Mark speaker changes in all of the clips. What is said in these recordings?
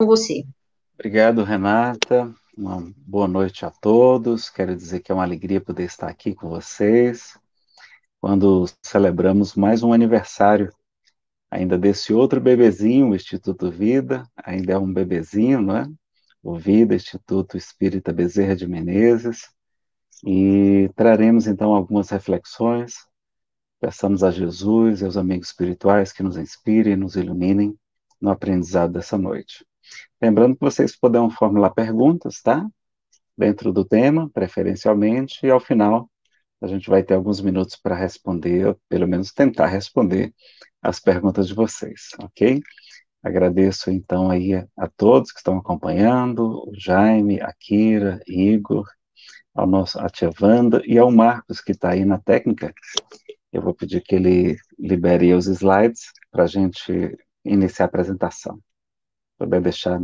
Speaker 1: com você.
Speaker 2: Obrigado, Renata. Uma boa noite a todos. Quero dizer que é uma alegria poder estar aqui com vocês quando celebramos mais um aniversário ainda desse outro bebezinho, o Instituto Vida, ainda é um bebezinho, não é? O Vida, Instituto Espírita Bezerra de Menezes, e traremos então algumas reflexões. Peçamos a Jesus e aos amigos espirituais que nos inspirem e nos iluminem no aprendizado dessa noite. Lembrando que vocês poderão formular perguntas, tá? Dentro do tema, preferencialmente, e ao final a gente vai ter alguns minutos para responder, pelo menos tentar responder as perguntas de vocês, ok? Agradeço então aí a, todos que estão acompanhando, o Jaime, a Kira, Igor, ao nosso, a tia Wanda e ao Marcos que está aí na técnica. Eu vou pedir que ele libere os slides para a gente iniciar a apresentação. Poder deixar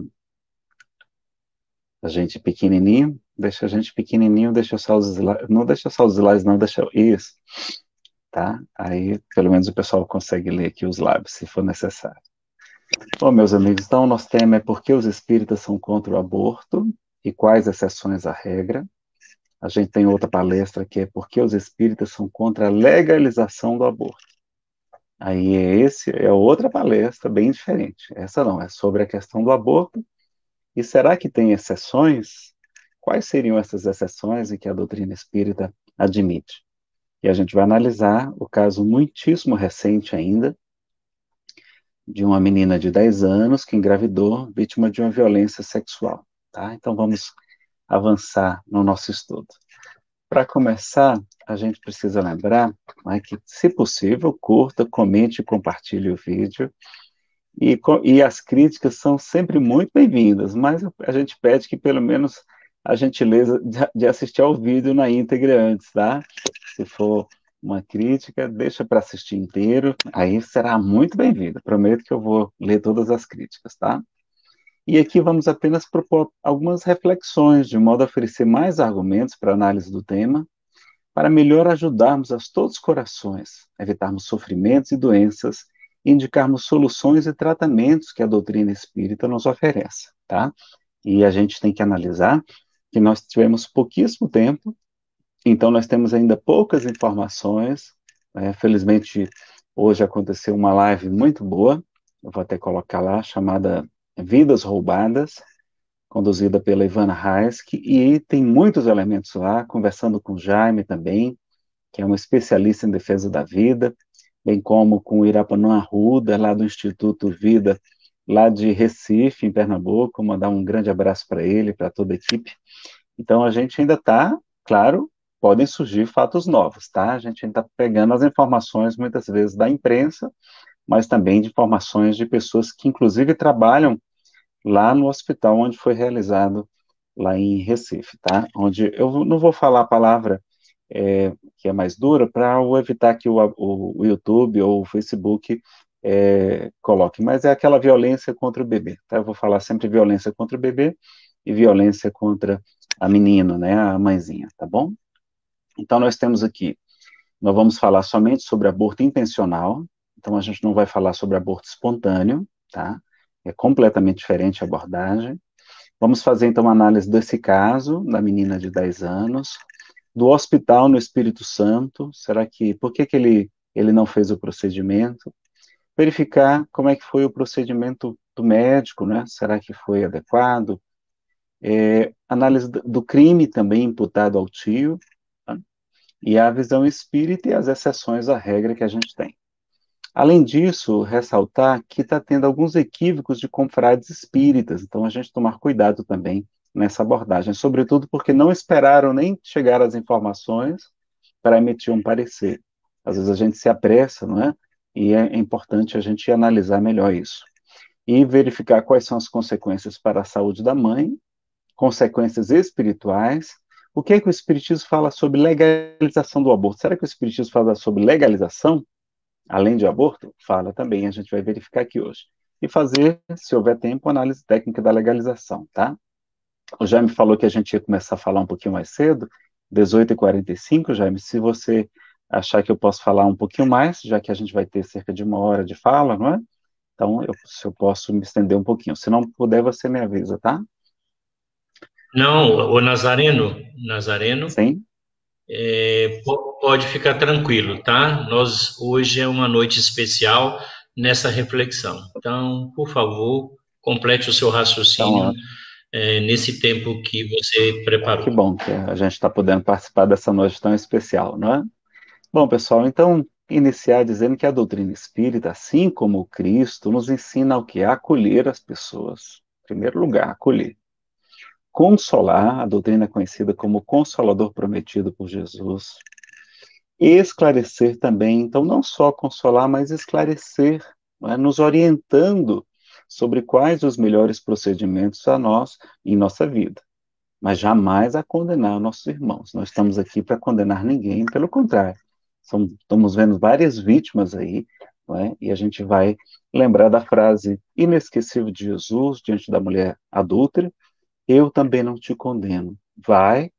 Speaker 2: a gente pequenininho, deixa a gente pequenininho, deixa só os slides, não deixa só os slides, não, deixa isso, tá? Aí, pelo menos o pessoal consegue ler aqui os lábios, se for necessário. Bom, meus amigos, então o nosso tema é por que os espíritas são contra o aborto e quais exceções à regra. A gente tem outra palestra que é por que os espíritas são contra a legalização do aborto. Aí esse é outra palestra bem diferente. Essa não, é sobre a questão do aborto. E será que tem exceções? Quais seriam essas exceções em que a doutrina espírita admite? E a gente vai analisar o caso muitíssimo recente ainda de uma menina de 10 anos que engravidou, vítima de uma violência sexual. Tá? Então vamos avançar no nosso estudo. Para começar, a gente precisa lembrar né, que, se possível, curta, comente e compartilhe o vídeo. E, e as críticas são sempre muito bem-vindas, mas a gente pede que pelo menos a gentileza de assistir ao vídeo na íntegra antes, tá? Se for uma crítica, deixa para assistir inteiro, aí será muito bem-vindo. Prometo que eu vou ler todas as críticas, tá? E aqui vamos apenas propor algumas reflexões, de modo a oferecer mais argumentos para análise do tema, para melhor ajudarmos a todos os corações, evitarmos sofrimentos e doenças, indicarmos soluções e tratamentos que a doutrina espírita nos oferece, tá? E a gente tem que analisar que nós tivemos pouquíssimo tempo, então nós temos ainda poucas informações. Né? Felizmente, hoje aconteceu uma live muito boa, eu vou até colocar lá, chamada Vidas Roubadas, conduzida pela Ivana Heisk, e tem muitos elementos lá, conversando com Jaime também, que é um especialista em defesa da vida, bem como com o Irapanã Arruda, lá do Instituto Vida, lá de Recife, em Pernambuco, mandar um grande abraço para ele, para toda a equipe. Então, a gente ainda está, claro, podem surgir fatos novos, tá? A gente ainda está pegando as informações, muitas vezes, da imprensa, mas também de informações de pessoas que, inclusive, trabalham lá no hospital onde foi realizado lá em Recife, tá? Onde eu não vou falar a palavra é, que é mais dura para evitar que o, o, o, YouTube ou o Facebook é, coloque, mas é aquela violência contra o bebê, tá? Eu vou falar sempre violência contra o bebê e violência contra a menina, né, a mãezinha, tá bom? Então nós temos aqui, nós vamos falar somente sobre aborto intencional, então a gente não vai falar sobre aborto espontâneo, tá? É completamente diferente a abordagem. Vamos fazer então uma análise desse caso, da menina de 10 anos, do hospital no Espírito Santo, será que, por que, que ele, ele não fez o procedimento? Verificar como é que foi o procedimento do médico, né? Será que foi adequado? É, análise do crime também imputado ao tio, tá? e a visão espírita e as exceções à regra que a gente tem. Além disso, ressaltar que está tendo alguns equívocos de confrades espíritas, então a gente tomar cuidado também nessa abordagem, sobretudo porque não esperaram nem chegar as informações para emitir um parecer. Às vezes a gente se apressa, não é? E é importante a gente analisar melhor isso. E verificar quais são as consequências para a saúde da mãe, consequências espirituais. O que é que o Espiritismo fala sobre legalização do aborto? Será que o Espiritismo fala sobre legalização? além de aborto, fala também, a gente vai verificar aqui hoje. E fazer, se houver tempo, análise técnica da legalização, tá? O Jaime falou que a gente ia começar a falar um pouquinho mais cedo, 18h45, Jaime, se você achar que eu posso falar um pouquinho mais, já que a gente vai ter cerca de uma hora de fala, não é? Então, eu, se eu posso me estender um pouquinho. Se não puder, você me avisa, tá?
Speaker 1: Não, o Nazareno, Nazareno,
Speaker 2: Sim.
Speaker 1: É, pode ficar tranquilo, tá? Nós hoje é uma noite especial nessa reflexão. Então, por favor, complete o seu raciocínio então, é, nesse tempo que você preparou.
Speaker 2: Que bom que a gente está podendo participar dessa noite tão especial, não é? Bom, pessoal, então iniciar dizendo que a doutrina espírita, assim como o Cristo, nos ensina o que? A acolher as pessoas. Em primeiro lugar, acolher. Consolar, a doutrina é conhecida como consolador prometido por Jesus. Esclarecer também, então não só consolar, mas esclarecer, é? nos orientando sobre quais os melhores procedimentos a nós em nossa vida. Mas jamais a condenar nossos irmãos. Nós estamos aqui para condenar ninguém, pelo contrário. estamos vendo várias vítimas aí, é? e a gente vai lembrar da frase inesquecível de Jesus diante da mulher adúltera: Eu também não te condeno. Vai,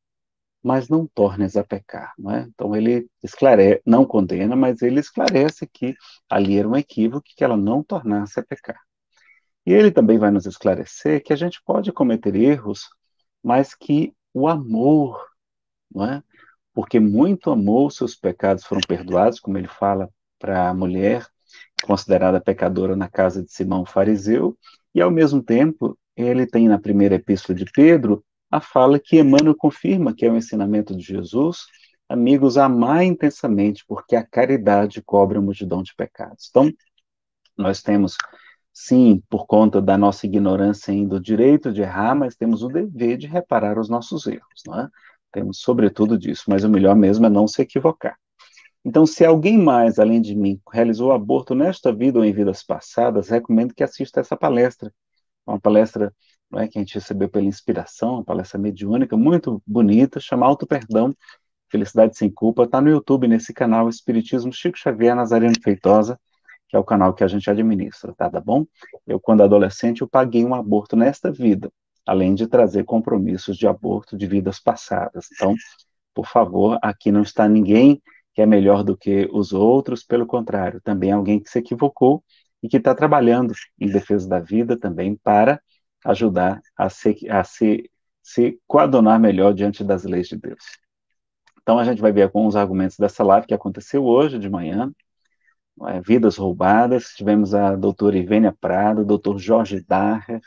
Speaker 2: mas não tornes a pecar. Não é? Então ele esclarece, não condena, mas ele esclarece que ali era um equívoco que ela não tornasse a pecar. E ele também vai nos esclarecer que a gente pode cometer erros, mas que o amor, não é? Porque muito amor, seus pecados foram perdoados, como ele fala para a mulher considerada pecadora na casa de Simão fariseu, e ao mesmo tempo ele tem na primeira epístola de Pedro a fala que Emmanuel confirma que é o ensinamento de Jesus, amigos, amar intensamente, porque a caridade cobre a multidão de pecados. Então, nós temos sim, por conta da nossa ignorância ainda o direito de errar, mas temos o dever de reparar os nossos erros, não é? Temos sobretudo disso, mas o melhor mesmo é não se equivocar. Então, se alguém mais, além de mim, realizou aborto nesta vida ou em vidas passadas, recomendo que assista essa palestra. Uma palestra não é, que a gente recebeu pela inspiração, uma palestra mediúnica muito bonita, chama Auto Perdão, Felicidade Sem Culpa, está no YouTube, nesse canal Espiritismo Chico Xavier Nazareno Feitosa, que é o canal que a gente administra, tá, tá bom? Eu, quando adolescente, eu paguei um aborto nesta vida, além de trazer compromissos de aborto de vidas passadas. Então, por favor, aqui não está ninguém que é melhor do que os outros, pelo contrário, também alguém que se equivocou e que está trabalhando em defesa da vida também para ajudar a se, a se, se coadonar melhor diante das leis de Deus. Então, a gente vai ver alguns argumentos dessa live que aconteceu hoje de manhã, é, Vidas Roubadas, tivemos a doutora Ivênia Prado, o doutor Jorge Darrer,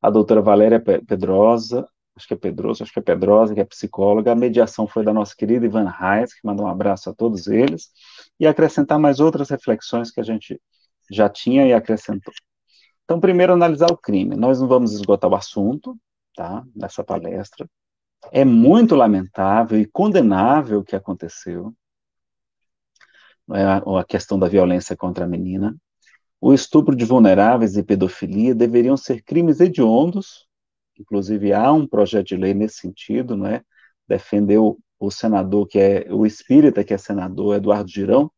Speaker 2: a doutora Valéria Pedrosa, acho que é Pedrosa, acho que é Pedrosa, que é psicóloga, a mediação foi da nossa querida Ivan Reis, que mandou um abraço a todos eles, e acrescentar mais outras reflexões que a gente já tinha e acrescentou. Então, primeiro, analisar o crime. Nós não vamos esgotar o assunto, tá, nessa palestra. É muito lamentável e condenável o que aconteceu, é a questão da violência contra a menina. O estupro de vulneráveis e pedofilia deveriam ser crimes hediondos, inclusive há um projeto de lei nesse sentido, não é? Defendeu o senador que é o espírita que é senador, Eduardo Girão,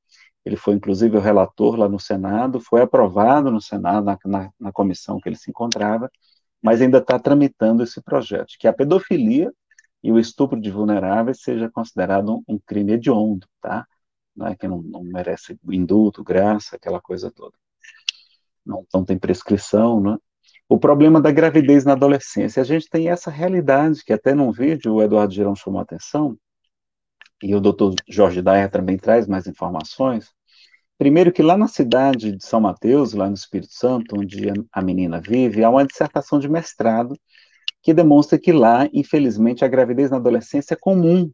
Speaker 2: ele foi inclusive o relator lá no Senado, foi aprovado no Senado, na, na, na comissão que ele se encontrava, mas ainda está tramitando esse projeto, que a pedofilia e o estupro de vulneráveis seja considerado um, um crime hediondo, tá? Né, que não, não, merece indulto, graça, aquela coisa toda. Não, não tem prescrição, né? O problema da gravidez na adolescência, a gente tem essa realidade, que até num vídeo o Eduardo Girão chamou a atenção, e o doutor Jorge Daia também traz mais informações. Primeiro que lá na cidade de São Mateus, lá no Espírito Santo, onde a menina vive, há uma dissertação de mestrado que demonstra que lá, infelizmente, a gravidez na adolescência é comum,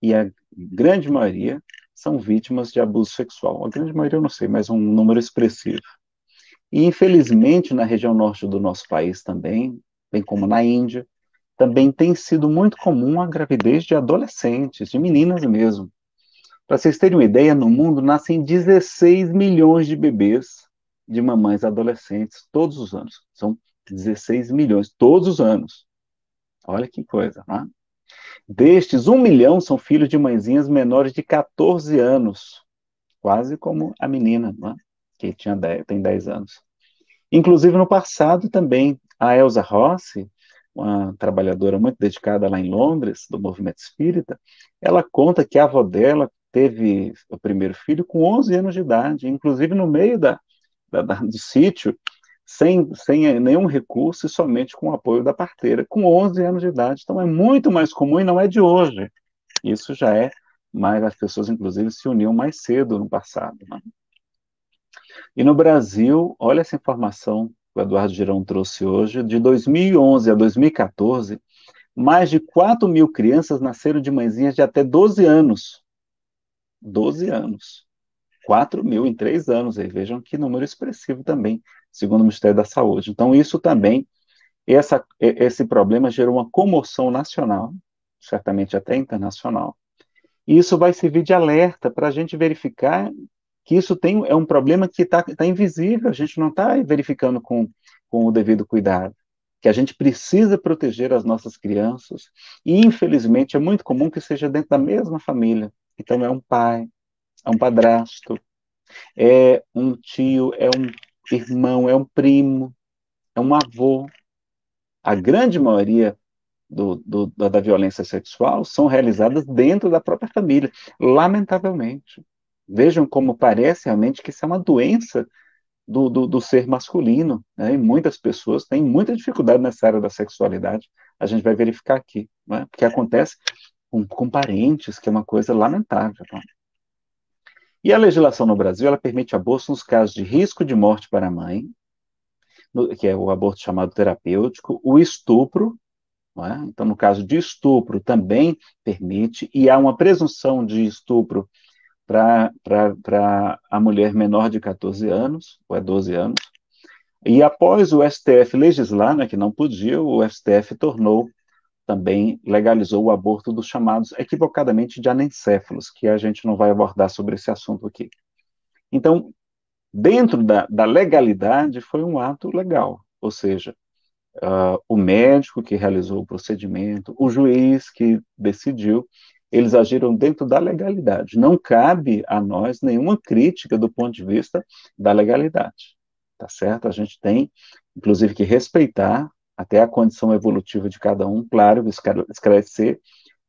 Speaker 2: e a grande maioria são vítimas de abuso sexual. A grande maioria eu não sei, mas um número expressivo. E, infelizmente, na região norte do nosso país também, bem como na Índia, também tem sido muito comum a gravidez de adolescentes, de meninas mesmo. Para vocês terem uma ideia, no mundo nascem 16 milhões de bebês de mamães adolescentes todos os anos. São 16 milhões todos os anos. Olha que coisa, não é? Destes, um milhão são filhos de mãezinhas menores de 14 anos, quase como a menina, né, que tinha 10, tem 10 anos. Inclusive, no passado também, a Elsa Rossi, uma trabalhadora muito dedicada lá em Londres, do movimento espírita, ela conta que a avó dela teve o primeiro filho com 11 anos de idade, inclusive no meio da, da, da, do sítio, sem, sem nenhum recurso e somente com o apoio da parteira, com 11 anos de idade. Então é muito mais comum e não é de hoje. Isso já é mais, as pessoas inclusive se uniam mais cedo no passado. Né? E no Brasil, olha essa informação que o Eduardo Girão trouxe hoje, de 2011 a 2014, mais de 4 mil crianças nasceram de mãezinhas de até 12 anos. 12 anos. 4 mil em três anos, aí vejam que número expressivo também, segundo o Ministério da Saúde. Então, isso também, essa, esse problema gerou uma comoção nacional, certamente até internacional, e isso vai servir de alerta para a gente verificar que isso tem, é um problema que está tá invisível, a gente não está verificando com, com o devido cuidado, que a gente precisa proteger as nossas crianças, e infelizmente é muito comum que seja dentro da mesma família. Então é um pai, é um padrasto, é um tio, é um irmão, é um primo, é um avô. A grande maioria do, do, da violência sexual são realizadas dentro da própria família, lamentavelmente. Vejam como parece realmente que isso é uma doença do, do, do ser masculino, né? e muitas pessoas têm muita dificuldade nessa área da sexualidade, a gente vai verificar aqui, né? porque acontece com, com parentes, que é uma coisa lamentável. Né? E a legislação no Brasil, ela permite aborto nos casos de risco de morte para a mãe, que é o aborto chamado terapêutico, o estupro, é? então no caso de estupro também permite, e há uma presunção de estupro para a mulher menor de 14 anos, ou é 12 anos, e após o STF legislar, né, que não podia, o STF tornou também legalizou o aborto dos chamados equivocadamente de anencéfalos, que a gente não vai abordar sobre esse assunto aqui. Então, dentro da, da legalidade, foi um ato legal, ou seja, uh, o médico que realizou o procedimento, o juiz que decidiu, eles agiram dentro da legalidade. Não cabe a nós nenhuma crítica do ponto de vista da legalidade, tá certo? A gente tem, inclusive, que respeitar até a condição evolutiva de cada um, claro, esclarecer,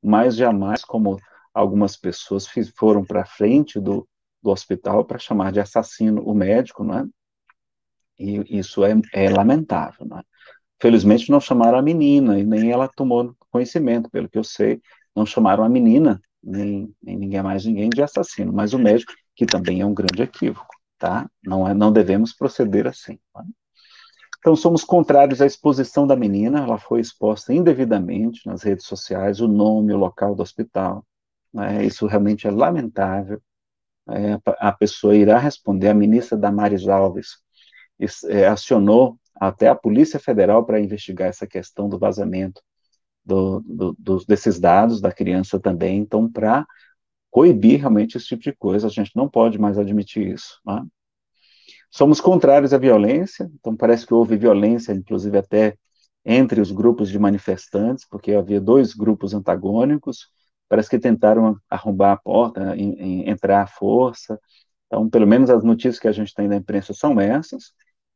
Speaker 2: mas jamais como algumas pessoas foram para frente do, do hospital para chamar de assassino o médico, não é? E isso é, é lamentável, não é? Felizmente não chamaram a menina, e nem ela tomou conhecimento, pelo que eu sei, não chamaram a menina, nem, nem ninguém mais ninguém de assassino, mas o médico, que também é um grande equívoco, tá? Não, é, não devemos proceder assim. Tá? Então, somos contrários à exposição da menina, ela foi exposta indevidamente nas redes sociais, o nome, o local do hospital. Né? Isso realmente é lamentável. É, a pessoa irá responder, a ministra Damares Alves é, acionou até a Polícia Federal para investigar essa questão do vazamento do, do, do, desses dados da criança também, então, para coibir realmente esse tipo de coisa, a gente não pode mais admitir isso. Né? Somos contrários à violência, então parece que houve violência, inclusive até entre os grupos de manifestantes, porque havia dois grupos antagônicos, parece que tentaram arrombar a porta, em, em, entrar à força. Então, pelo menos as notícias que a gente tem da imprensa são essas.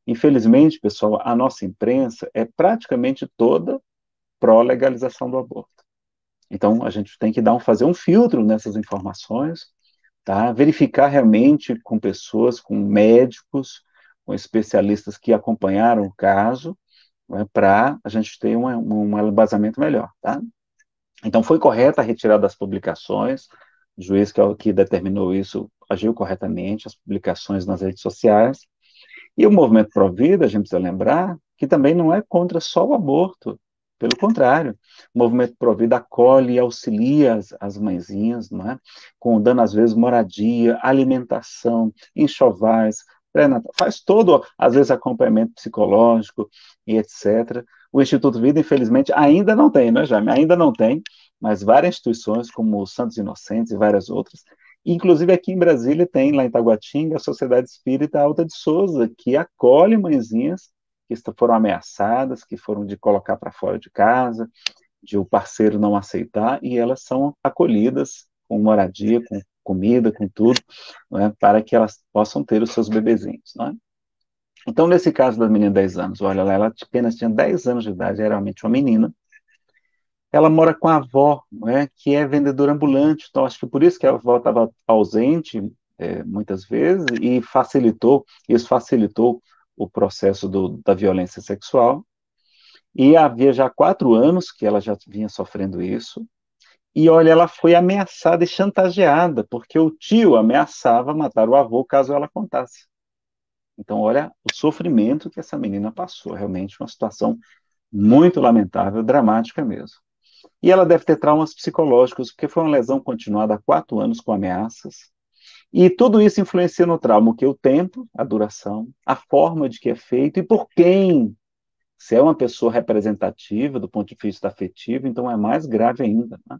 Speaker 2: Infelizmente, pessoal, a nossa imprensa é praticamente toda pró-legalização do aborto. Então, a gente tem que dar um, fazer um filtro nessas informações, tá? Verificar realmente com pessoas, com médicos, com especialistas que acompanharam o caso, né, para a gente ter um, um embasamento melhor, tá? Então, foi correta a retirada das publicações, o juiz que, que determinou isso agiu corretamente, as publicações nas redes sociais, e o movimento Provida, a gente precisa lembrar, que também não é contra só o aborto, pelo contrário, o movimento Provida acolhe e auxilia as, as mãezinhas, não é? com dando, às vezes, moradia, alimentação, enxovais, faz todo, às vezes, acompanhamento psicológico e etc. O Instituto Vida, infelizmente, ainda não tem, né, Jaime? Ainda não tem, mas várias instituições, como o Santos Inocentes e várias outras, inclusive aqui em Brasília tem, lá em Taguatinga, a Sociedade Espírita Alta de Souza, que acolhe mãezinhas que foram ameaçadas, que foram de colocar para fora de casa, de o parceiro não aceitar, e elas são acolhidas com moradia, com comida, com tudo, é? para que elas possam ter os seus bebezinhos. É? Então, nesse caso da menina de 10 anos, olha lá, ela apenas tinha 10 anos de idade, era realmente uma menina, ela mora com a avó, é? que é vendedora ambulante, então acho que por isso que a avó estava ausente, é, muitas vezes, e facilitou, isso facilitou o processo do, da violência sexual, e havia já quatro anos que ela já vinha sofrendo isso, e olha, ela foi ameaçada e chantageada, porque o tio ameaçava matar o avô caso ela contasse. Então, olha o sofrimento que essa menina passou, realmente uma situação muito lamentável, dramática mesmo. E ela deve ter traumas psicológicos, porque foi uma lesão continuada há quatro anos com ameaças. E tudo isso influencia no trauma, o que o tempo, a duração, a forma de que é feito e por quem. Se é uma pessoa representativa do ponto de vista afetivo, então é mais grave ainda. Né?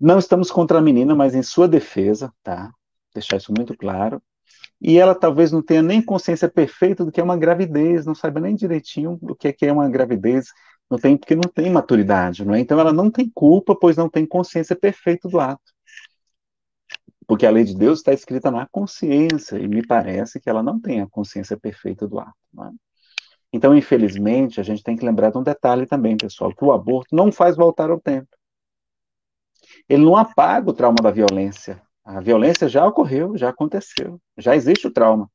Speaker 2: Não estamos contra a menina, mas em sua defesa, tá? Deixar isso muito claro. E ela talvez não tenha nem consciência perfeita do que é uma gravidez, não saiba nem direitinho o que é uma gravidez, não tem porque não tem maturidade, não é? Então ela não tem culpa, pois não tem consciência perfeita do ato. Porque a lei de Deus está escrita na consciência, e me parece que ela não tem a consciência perfeita do ato. É? Então, infelizmente, a gente tem que lembrar de um detalhe também, pessoal, que o aborto não faz voltar ao tempo. Ele não apaga o trauma da violência. A violência já ocorreu, já aconteceu, já existe o trauma.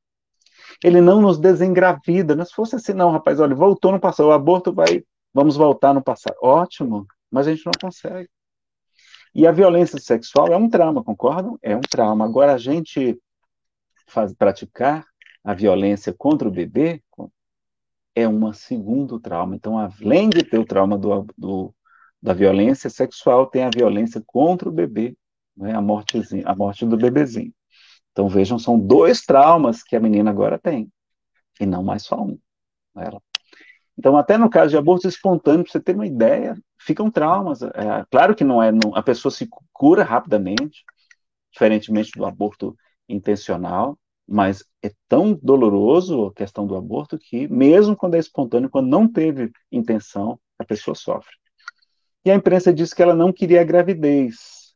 Speaker 2: Ele não nos desengravida. Não se fosse assim, não, rapaz, olha, voltou no passado, o aborto vai, vamos voltar no passado. Ótimo, mas a gente não consegue. E a violência sexual é um trauma, concordam? É um trauma. Agora, a gente faz, praticar a violência contra o bebê é um segundo trauma. Então, além de ter o trauma do, do, da violência sexual, tem a violência contra o bebê, né, a, mortezinha, a morte do bebezinho. Então, vejam, são dois traumas que a menina agora tem, e não mais só um. Ela. Então, até no caso de aborto espontâneo, para você ter uma ideia, ficam traumas. É, claro que não é, não, a pessoa se cura rapidamente, diferentemente do aborto intencional, mas é tão doloroso a questão do aborto que, mesmo quando é espontâneo, quando não teve intenção, a pessoa sofre. E a imprensa disse que ela não queria a gravidez,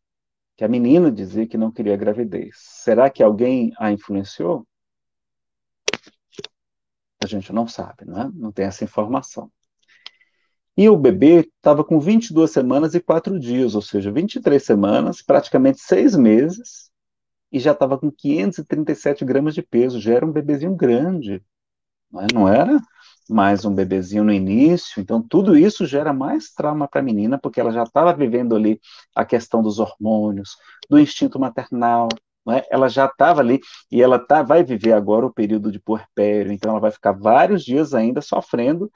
Speaker 2: que a menina dizia que não queria a gravidez. Será que alguém a influenciou? A gente não sabe, não é? Não tem essa informação. E o bebê estava com 22 semanas e 4 dias, ou seja, 23 semanas, praticamente 6 meses, e já estava com 537 gramas de peso. Já era um bebezinho grande, não, é? não era mais um bebezinho no início. Então, tudo isso gera mais trauma para a menina, porque ela já estava vivendo ali a questão dos hormônios, do instinto maternal, é? ela já estava ali e ela tá, vai viver agora o período de puerpério, então ela vai ficar vários dias ainda sofrendo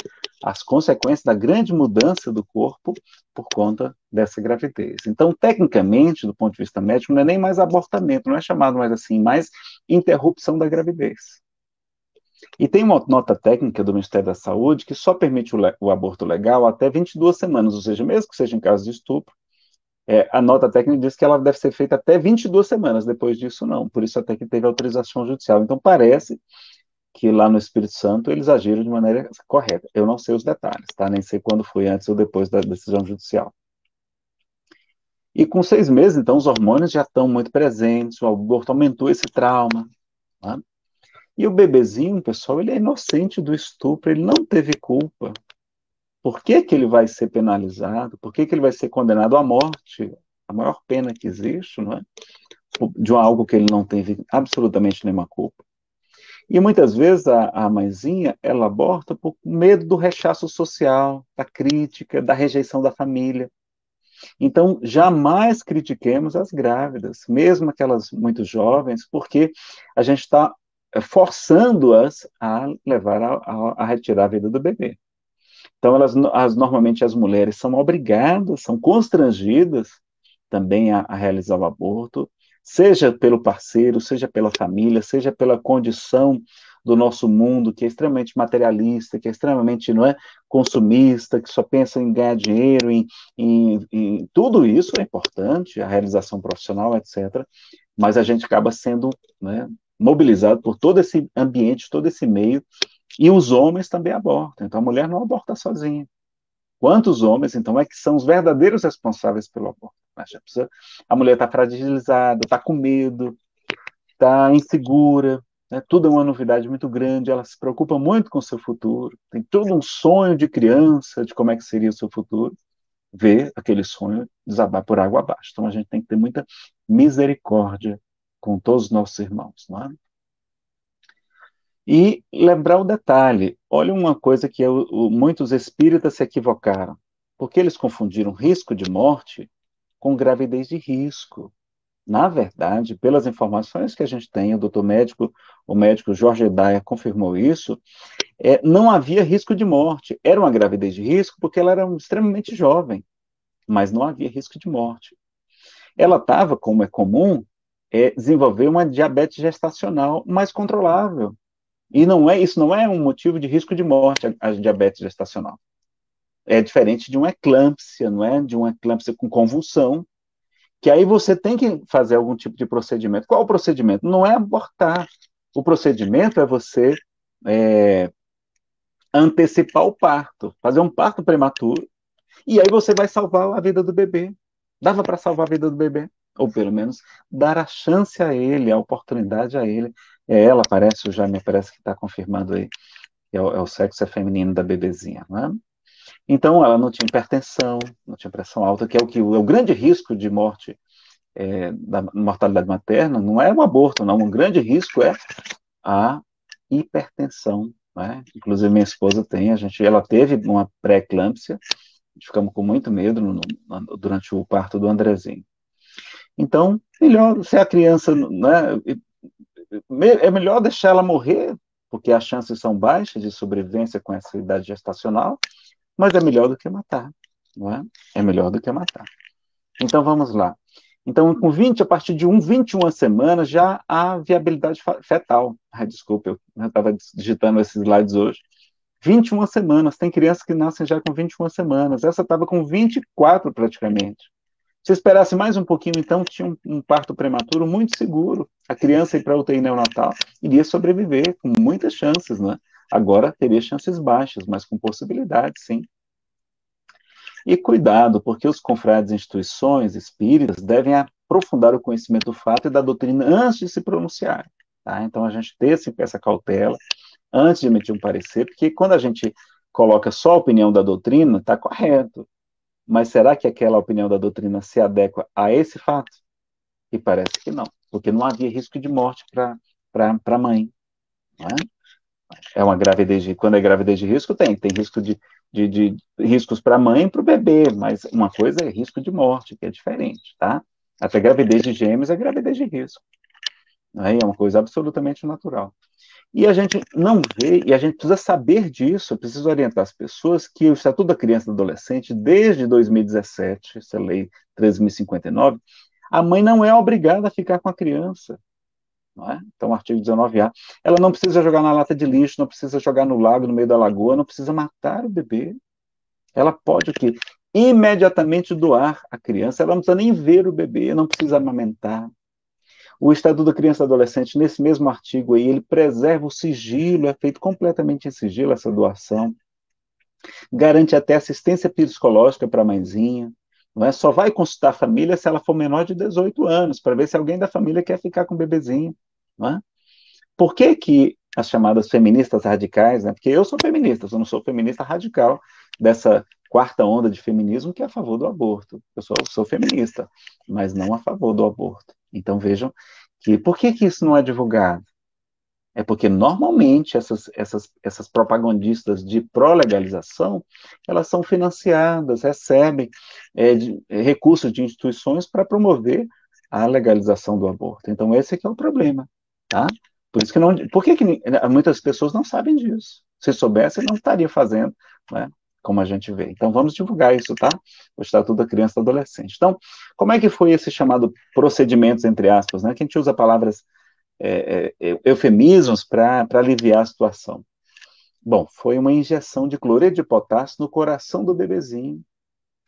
Speaker 2: as consequências da grande mudança do corpo por conta dessa gravidez. Então, tecnicamente, do ponto de vista médico, não é nem mais abortamento, não é chamado mais assim, mais interrupção da gravidez. E tem uma nota técnica do Ministério da Saúde que só permite o, o aborto legal até 22 semanas, ou seja, mesmo que seja em caso de estupro, é, a nota técnica diz que ela deve ser feita até 22 semanas, depois disso não, por isso até que teve autorização judicial. Então parece que lá no Espírito Santo eles agiram de maneira correta. Eu não sei os detalhes, tá? Nem sei quando foi antes ou depois da decisão judicial. E com seis meses, então, os hormônios já estão muito presentes, o aborto aumentou esse trauma. Tá? E o bebezinho, pessoal, ele é inocente do estupro, ele não teve culpa. Por que, que ele vai ser penalizado? Por que, que ele vai ser condenado à morte? A maior pena que existe, não é? De algo que ele não teve absolutamente nenhuma culpa. E muitas vezes a, a mãezinha, ela aborta por medo do rechaço social, da crítica, da rejeição da família. Então, jamais critiquemos as grávidas, mesmo aquelas muito jovens, porque a gente está forçando-as a levar a, a, a, retirar a vida do bebê. Então, elas, as, normalmente as mulheres são obrigadas, são constrangidas também a, a realizar o aborto, seja pelo parceiro, seja pela família, seja pela condição do nosso mundo, que é extremamente materialista, que é extremamente não é, consumista, que só pensa em ganhar dinheiro, em, em, em, tudo isso é importante, a realização profissional, etc. Mas a gente acaba sendo né, mobilizado por todo esse ambiente, todo esse meio, e os homens também abortam. Então a mulher não aborta sozinha. Quantos homens, então, é que são os verdadeiros responsáveis pelo aborto? A mulher está fragilizada, está com medo, está insegura, né? tudo é uma novidade muito grande, ela se preocupa muito com o seu futuro, tem todo um sonho de criança de como é que seria o seu futuro, vê aquele sonho desabar por água abaixo. Então a gente tem que ter muita misericórdia com todos os nossos irmãos, não é? E lembrar o detalhe, olha uma coisa que eu, muitos espíritas se equivocaram, porque eles confundiram risco de morte com gravidez de risco. Na verdade, pelas informações que a gente tem, o doutor médico, o médico Jorge Daia confirmou isso, é, não havia risco de morte. Era uma gravidez de risco porque ela era extremamente jovem, mas não havia risco de morte. Ela estava, como é comum, é, desenvolver uma diabetes gestacional mais controlável. E não é isso não é um motivo de risco de morte a, a diabetes gestacional. É diferente de uma eclâmpsia, não é? De uma eclâmpsia com convulsão, que aí você tem que fazer algum tipo de procedimento. Qual o procedimento? Não é abortar. O procedimento é você é, antecipar o parto, fazer um parto prematuro, e aí você vai salvar a vida do bebê. Dava para salvar a vida do bebê, ou pelo menos dar a chance a ele, a oportunidade a ele. É ela, parece, já me parece que está confirmado aí, é o, é o, sexo é feminino da bebezinha, não é? Então, ela não tinha hipertensão, não tinha pressão alta, que é o que é o grande risco de morte é, da mortalidade materna, não é o aborto, não. Um grande risco é a hipertensão né? Inclusive minha esposa tem, a gente, ela teve uma pré-eclâmpsia, ficamos com muito medo no, no, durante o parto do Andrezinho. Então, melhor se a criança, né, é melhor deixar ela morrer, porque as chances são baixas de sobrevivência com essa idade gestacional, mas é melhor do que matar, não é? É melhor do que matar. Então vamos lá. Então, com 20, a partir de 1, 21 semanas, já há viabilidade fetal. Ai, desculpa, eu estava digitando esses slides hoje. 21 semanas, tem crianças que nascem já com 21 semanas. Essa estava com 24 praticamente. Se esperasse mais um pouquinho, então, tinha um, um parto prematuro muito seguro. A criança ir para UTI neonatal iria sobreviver com muitas chances, né? Agora teria chances baixas, mas com possibilidade, sim. E cuidado, porque os confrades e instituições espíritas devem aprofundar o conhecimento do fato e da doutrina antes de se pronunciar. Tá? Então, a gente ter essa cautela antes de emitir um parecer, porque quando a gente coloca só a opinião da doutrina, está correto. Mas será que aquela opinião da doutrina se adequa a esse fato? E parece que não, porque não havia risco de morte para a mãe. É? é uma gravidez de, quando é gravidez de risco, tem, tem risco de, de, de riscos para a mãe e para o bebê, mas uma coisa é risco de morte, que é diferente, tá? Até gravidez de gêmeos é gravidez de risco. Né? É uma coisa absolutamente natural. E a gente não vê, e a gente precisa saber disso, eu preciso orientar as pessoas que o Estatuto da Criança e do Adolescente, desde 2017, essa lei 13.059, a mãe não é obrigada a ficar com a criança. É? Então, artigo 19A. Ela não precisa jogar na lata de lixo, não precisa jogar no lago, no meio da lagoa, não precisa matar o bebê. Ela pode o quê? Imediatamente doar a criança, ela não precisa nem ver o bebê, não precisa amamentar. O Estatuto da Criança e Adolescente, nesse mesmo artigo aí, ele preserva o sigilo, é feito completamente em sigilo essa doação. Garante até assistência psicológica para a mãezinha. Não é? Só vai consultar a família se ela for menor de 18 anos, para ver se alguém da família quer ficar com o bebezinho. Não é? Por que, que as chamadas feministas radicais, né? porque eu sou feminista, eu não sou feminista radical dessa quarta onda de feminismo que é a favor do aborto. Eu sou, sou feminista, mas não a favor do aborto. Então vejam que por que, que isso não é divulgado? É porque normalmente essas, essas, essas propagandistas de pró-legalização, elas são financiadas, recebem é, de, é, recursos de instituições para promover a legalização do aborto. Então esse é é o problema, tá? Por isso que não, por que, que muitas pessoas não sabem disso? Se soubessem, não estariam fazendo, né? Como a gente vê. Então vamos divulgar isso, tá? O Estatuto da Criança e do Adolescente. Então, como é que foi esse chamado procedimentos, entre aspas, né? Que a gente usa palavras é, é, eufemismos para aliviar a situação. Bom, foi uma injeção de cloreto de potássio no coração do bebezinho,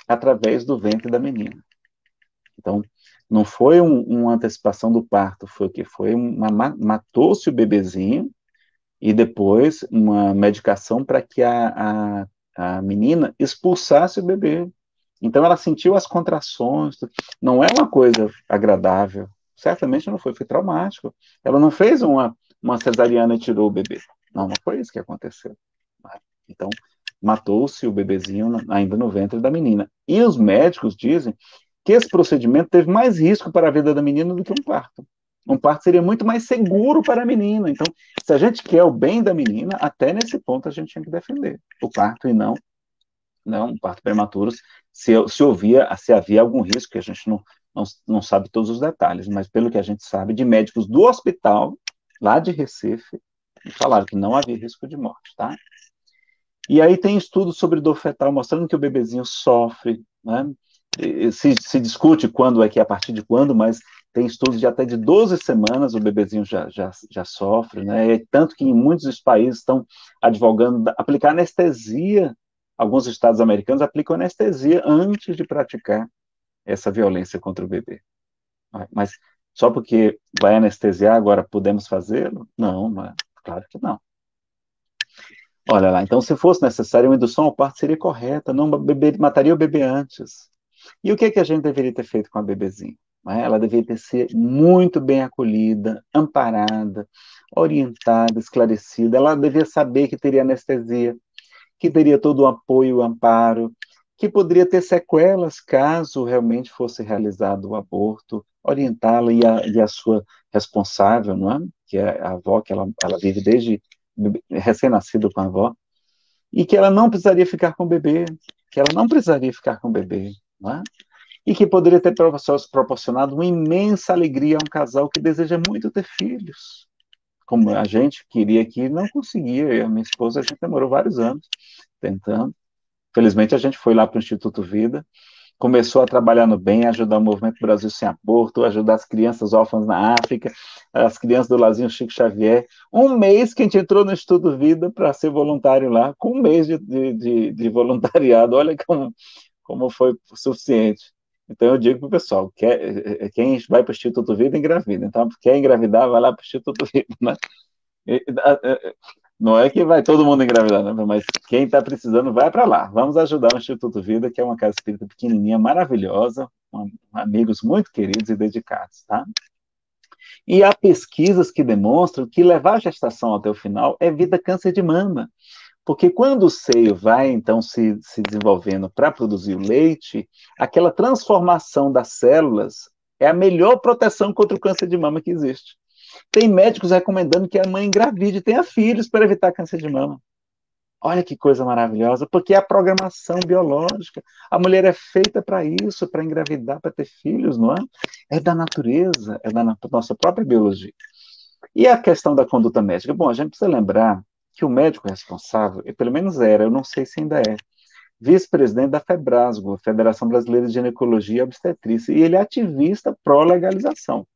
Speaker 2: através do ventre da menina. Então, não foi um, uma antecipação do parto, foi o que? Foi uma. Matou-se o bebezinho e depois uma medicação para que a, a, a menina expulsasse o bebê. Então, ela sentiu as contrações, não é uma coisa agradável, certamente não foi, foi traumático. Ela não fez uma, uma cesariana e tirou o bebê. Não, não foi isso que aconteceu. Então, matou-se o bebezinho ainda no ventre da menina. E os médicos dizem que esse procedimento teve mais risco para a vida da menina do que um parto. Um parto seria muito mais seguro para a menina. Então, se a gente quer o bem da menina, até nesse ponto a gente tinha que defender o parto e não não um parto prematuro, se, se, ouvia, se havia algum risco, que a gente não, não, não sabe todos os detalhes, mas pelo que a gente sabe, de médicos do hospital, lá de Recife, falaram que não havia risco de morte, tá? E aí tem estudos sobre dor fetal mostrando que o bebezinho sofre, né? Se, se, discute quando é que é a partir de quando, mas tem estudos de até de 12 semanas o bebezinho já, já, já sofre, né? E tanto que em muitos países estão advogando aplicar anestesia. Alguns estados americanos aplicam anestesia antes de praticar essa violência contra o bebê. Mas só porque vai anestesiar agora podemos fazê-lo? Não, mas, claro que não. Olha lá, então se fosse necessário uma indução ao parto seria correta, não bebê, mataria o bebê antes. E o que, é que a gente deveria ter feito com a bebezinha? É? Ela deveria sido muito bem acolhida, amparada, orientada, esclarecida. Ela devia saber que teria anestesia, que teria todo o apoio, o amparo, que poderia ter sequelas caso realmente fosse realizado o aborto, orientá-la e, e a, sua responsável, não é? Que é a avó, que ela, ela vive desde recém-nascido com a avó, e que ela não precisaria ficar com o bebê, que ela não precisaria ficar com o bebê, não é? E que poderia ter proporcionado uma imensa alegria a um casal que deseja muito ter filhos, como a gente queria que não conseguia, eu e a minha esposa, a gente demorou vários anos tentando, felizmente a gente foi lá para o Instituto Vida, começou a trabalhar no bem, ajudar o Movimento Brasil Sem Aborto, ajudar as crianças órfãs na África, as crianças do Lazinho Chico Xavier. Um mês que a gente entrou no Estudo Vida para ser voluntário lá, com um mês de, de, de voluntariado, olha como, como foi suficiente. Então eu digo para o pessoal, quer, quem vai para o Instituto Vida, engravida. Então, quer engravidar, vai lá para o Instituto Vida, né? Não é que vai todo mundo engravidar, né? mas quem está precisando vai para lá. Vamos ajudar o Instituto Vida, que é uma casa espírita pequenininha, maravilhosa, com amigos muito queridos e dedicados, tá? E há pesquisas que demonstram que levar a gestação até o final evita câncer de mama. Porque quando o seio vai, então, se, se desenvolvendo para produzir o leite, aquela transformação das células é a melhor proteção contra o câncer de mama que existe. Tem médicos recomendando que a mãe engravide tenha filhos para evitar câncer de mama. Olha que coisa maravilhosa, porque é a programação biológica. A mulher é feita para isso, para engravidar, para ter filhos, não é? É da natureza, é da nossa própria biologia. E a questão da conduta médica? Bom, a gente precisa lembrar que o médico responsável, pelo menos era, eu não sei se ainda é, vice-presidente da FEBRASGO, Federação Brasileira de Ginecologia e Obstetrícia, e ele é ativista pró-legalização.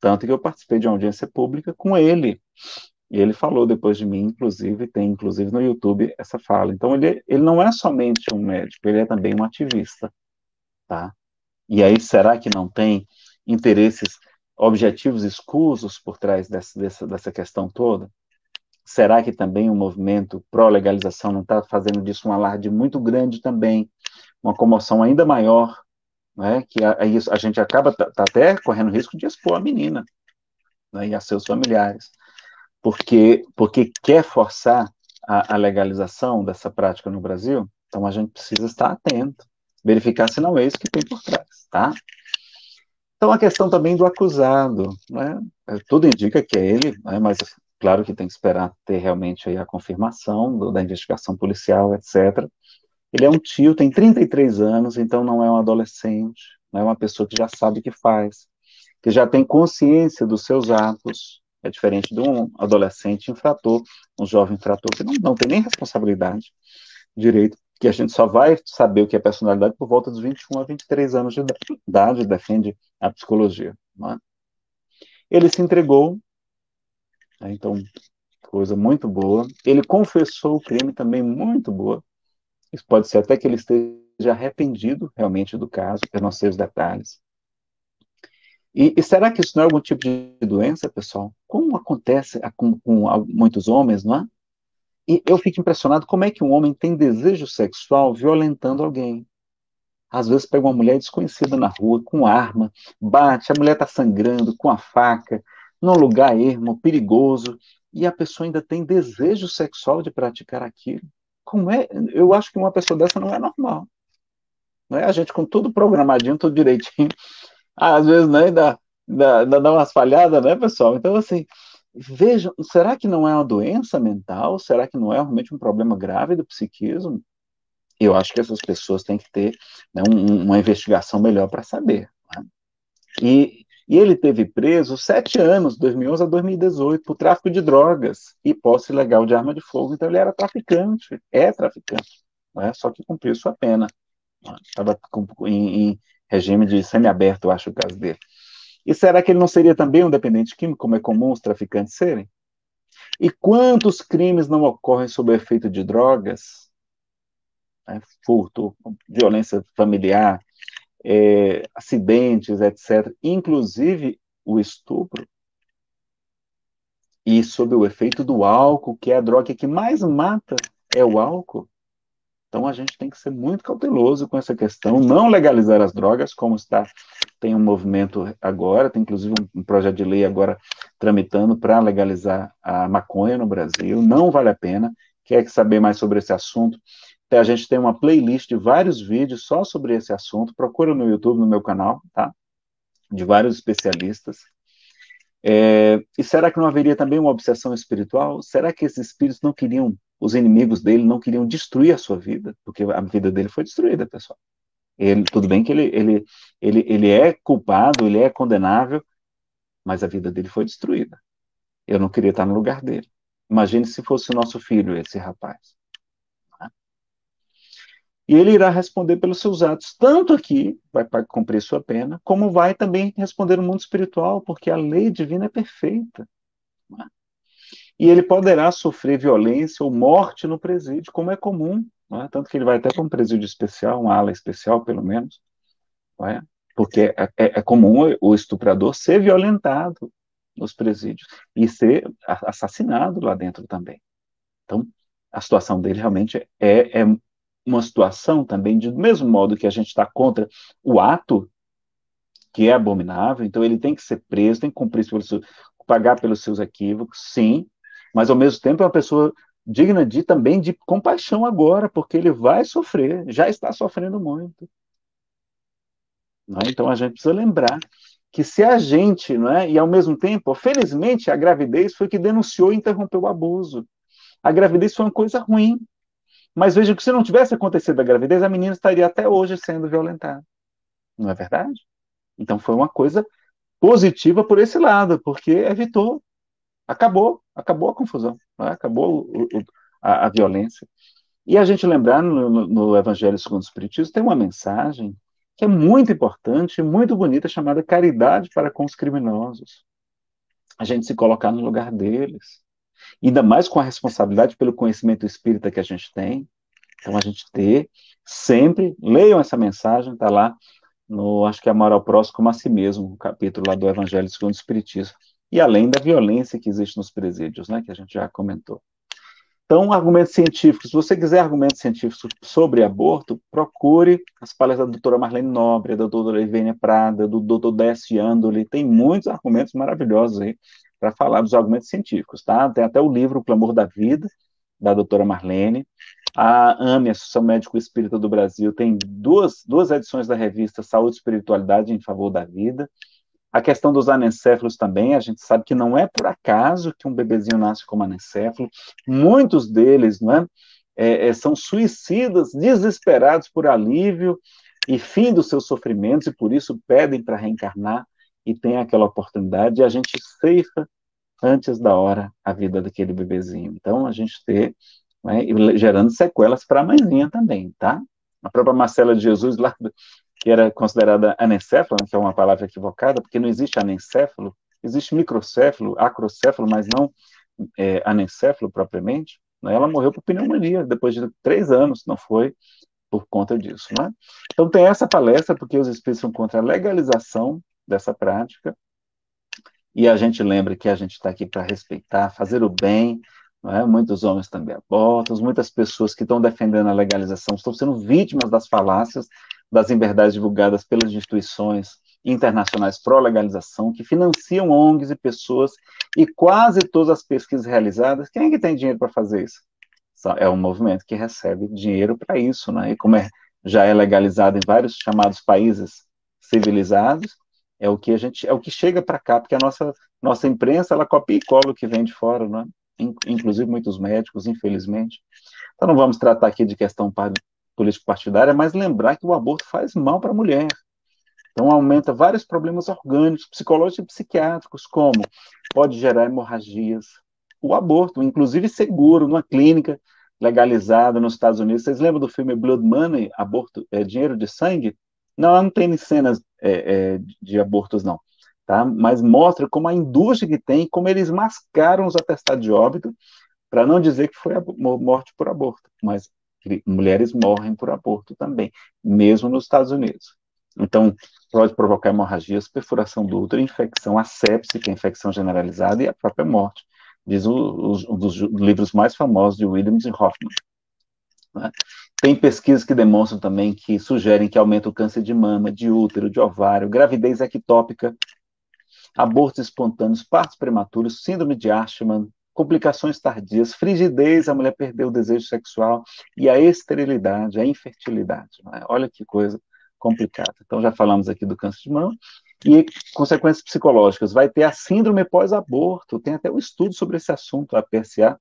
Speaker 2: Tanto que eu participei de uma audiência pública com ele. E ele falou depois de mim, inclusive, tem inclusive no YouTube essa fala. Então, ele, ele não é somente um médico, ele é também um ativista. Tá? E aí, será que não tem interesses objetivos escusos por trás dessa, dessa, dessa questão toda? Será que também o movimento pró-legalização não está fazendo disso um alarde muito grande também, uma comoção ainda maior né, que a, a, gente acaba tá, tá até correndo risco de expor a menina né, e a seus familiares, porque, porque quer forçar a, a legalização dessa prática no Brasil, então a gente precisa estar atento, verificar se não é isso que tem por trás, tá? Então a questão também do acusado, né? É, tudo indica que é ele, né? mas claro que tem que esperar ter realmente a confirmação do, da investigação policial, etc. Ele é um tio, tem 33 anos, então não é um adolescente, não é uma pessoa que já sabe o que faz, que já tem consciência dos seus atos, é diferente de um adolescente infrator, um jovem infrator que não, não tem nem responsabilidade direito, que a gente só vai saber o que é personalidade por volta dos 21 a 23 anos de idade, defende a psicologia. É? Ele se entregou, né, então, coisa muito boa. Ele confessou o crime também muito boa. Isso pode ser até que ele esteja arrependido realmente do caso, eu não sei os detalhes. E, e, será que isso não é algum tipo de doença, pessoal? Como acontece com, com muitos homens, não é? E eu fico impressionado como é que um homem tem desejo sexual violentando alguém. Às vezes pega uma mulher desconhecida na rua com arma, bate, a mulher está sangrando com a faca, num lugar ermo, perigoso, e a pessoa ainda tem desejo sexual de praticar aquilo. Como é? Eu acho que uma pessoa dessa não é normal. Não é? A gente com tudo programadinho, tudo direitinho, às vezes né, ainda dá, dá umas falhadas, né, pessoal? Então, assim, vejam, será que não é uma doença mental? Será que não é realmente um problema grave do psiquismo? Eu acho que essas pessoas têm que ter né, um, uma investigação melhor para saber. Né? E, e ele teve preso sete anos, 2011 a 2018, por tráfico de drogas e posse ilegal de arma de fogo. Então ele era traficante, é traficante, né? só que cumpriu sua pena. Estava em, em, regime de semiaberto, acho o caso dele. E será que ele não seria também um dependente químico, como é comum os traficantes serem? E quantos crimes não ocorrem sob efeito de drogas? Né? Furto, violência familiar, é, acidentes, etc. Inclusive o estupro. E sob o efeito do álcool, que é a droga que mais mata, é o álcool. Então a gente tem que ser muito cauteloso com essa questão, não legalizar as drogas, como está tem um movimento agora, tem inclusive um projeto de lei agora tramitando para legalizar a maconha no Brasil, não vale a pena. Quer saber mais sobre esse assunto? A gente tem uma playlist de vários vídeos só sobre esse assunto, procura no YouTube, no meu canal, tá? De vários especialistas. É, e será que não haveria também uma obsessão espiritual? Será que esses espíritos não queriam os inimigos dele não queriam destruir a sua vida, porque a vida dele foi destruída, pessoal. Ele, tudo bem que ele, ele, ele, ele é culpado, ele é condenável, mas a vida dele foi destruída. Eu não queria estar no lugar dele. Imagine se fosse o nosso filho, esse rapaz. E ele irá responder pelos seus atos, tanto aqui, vai cumprir sua pena, como vai também responder no mundo espiritual, porque a lei divina é perfeita e ele poderá sofrer violência ou morte no presídio, como é comum, é? tanto que ele vai até para um presídio especial, uma ala especial, pelo menos, é? porque é, é, é, comum o estuprador ser violentado nos presídios e ser assassinado lá dentro também. Então, a situação dele realmente é, é uma situação também, do mesmo modo que a gente está contra o ato, que é abominável, então ele tem que ser preso, tem que cumprir, pagar pelos seus equívocos, sim, mas ao mesmo tempo é uma pessoa digna de também de compaixão agora, porque ele vai sofrer, já está sofrendo muito. É? Então a gente precisa lembrar que se a gente, não é, e ao mesmo tempo, felizmente a gravidez foi que denunciou e interrompeu o abuso. A gravidez foi uma coisa ruim. Mas veja que se não tivesse acontecido a gravidez, a menina estaria até hoje sendo violentada. Não é verdade? Então foi uma coisa positiva por esse lado, porque evitou acabou, acabou a confusão, né? acabou o, o, a, a, violência. E a gente lembrar no, no, Evangelho segundo o Espiritismo tem uma mensagem que é muito importante, muito bonita, chamada caridade para com os criminosos. A gente se colocar no lugar deles. Ainda mais com a responsabilidade pelo conhecimento espírita que a gente tem. Então, a gente ter sempre, leiam essa mensagem, está lá no, acho que é Amor ao Próximo como a si mesmo, o capítulo lá do Evangelho segundo o Espiritismo e além da violência que existe nos presídios, né, que a gente já comentou. Então, argumentos científicos. Se você quiser argumentos científicos sobre aborto, procure as palestras da doutora Marlene Nobre, da doutora Ivênia Prada, do doutor Décio Andoli. Tem muitos argumentos maravilhosos aí para falar dos argumentos científicos, tá? Tem até o livro O Clamor da Vida, da doutora Marlene. A AME, Associação Médico Espírita do Brasil, tem duas, duas edições da revista Saúde e Espiritualidade em Favor da Vida. A questão dos anencéfalos também, a gente sabe que não é por acaso que um bebezinho nasce como anencéfalo. Muitos deles não é, é, é, são suicidas, desesperados por alívio e fim dos seus sofrimentos, e por isso pedem para reencarnar e tem aquela oportunidade, e a gente ceifa antes da hora a vida daquele bebezinho. Então, a gente ter, né, gerando sequelas para a mãezinha também, tá? A própria Marcela de Jesus, lá que era considerada anencéfalo, que é uma palavra equivocada, porque não existe anencéfalo, existe microcéfalo, acrocéfalo, mas não é, anencéfalo propriamente. Né? Ela morreu por pneumonia depois de três anos, não foi por conta disso. Né? Então tem essa palestra, porque os espíritos são contra a legalização dessa prática, e a gente lembra que a gente está aqui para respeitar, fazer o bem, é? muitos homens também abortam, muitas pessoas que estão defendendo a legalização estão sendo vítimas das falácias das inverdades divulgadas pelas instituições internacionais pró-legalização, que financiam ONGs e pessoas, e quase todas as pesquisas realizadas, quem é que tem dinheiro para fazer isso? É um movimento que recebe dinheiro para isso, né? E como é, já é legalizado em vários chamados países civilizados, É o que a gente, é o que chega para cá, porque a nossa nossa imprensa ela copia e cola o que vem de fora, não é? Inclusive muitos médicos, infelizmente. Então não vamos tratar aqui de questão político partidária, mas lembrar que o aborto faz mal para a mulher. Então, aumenta vários problemas orgânicos, psicológicos e psiquiátricos, como pode gerar hemorragias, o aborto, inclusive seguro, numa clínica legalizada nos Estados Unidos. Vocês lembram do filme Blood Money, aborto, é, dinheiro de sangue? Não, não tem cenas é, é, de abortos, não. Tá? Mas mostra como a indústria que tem, como eles mascaram os atestados de óbito, para não dizer que foi morte por aborto, mas mulheres morrem por aborto também, mesmo nos Estados Unidos. Então, pode provocar hemorragias, perfuração do útero, infecção, asepsia, que é infecção generalizada, e a própria morte, diz um dos livros mais famosos de Williams e Hoffman. Né? Tem pesquisas que demonstram também que sugerem que aumenta o câncer de mama, de útero, de ovário, gravidez ectópica, abortos espontâneos, partos prematuros, síndrome de Ashman, complicações tardias, frigidez, a mulher perdeu o desejo sexual, e a esterilidade, a infertilidade. É? Olha que coisa complicada. Então, já falamos aqui do câncer de mama. E consequências psicológicas. Vai ter a síndrome pós-aborto. Tem até um estudo sobre esse assunto, a PSA.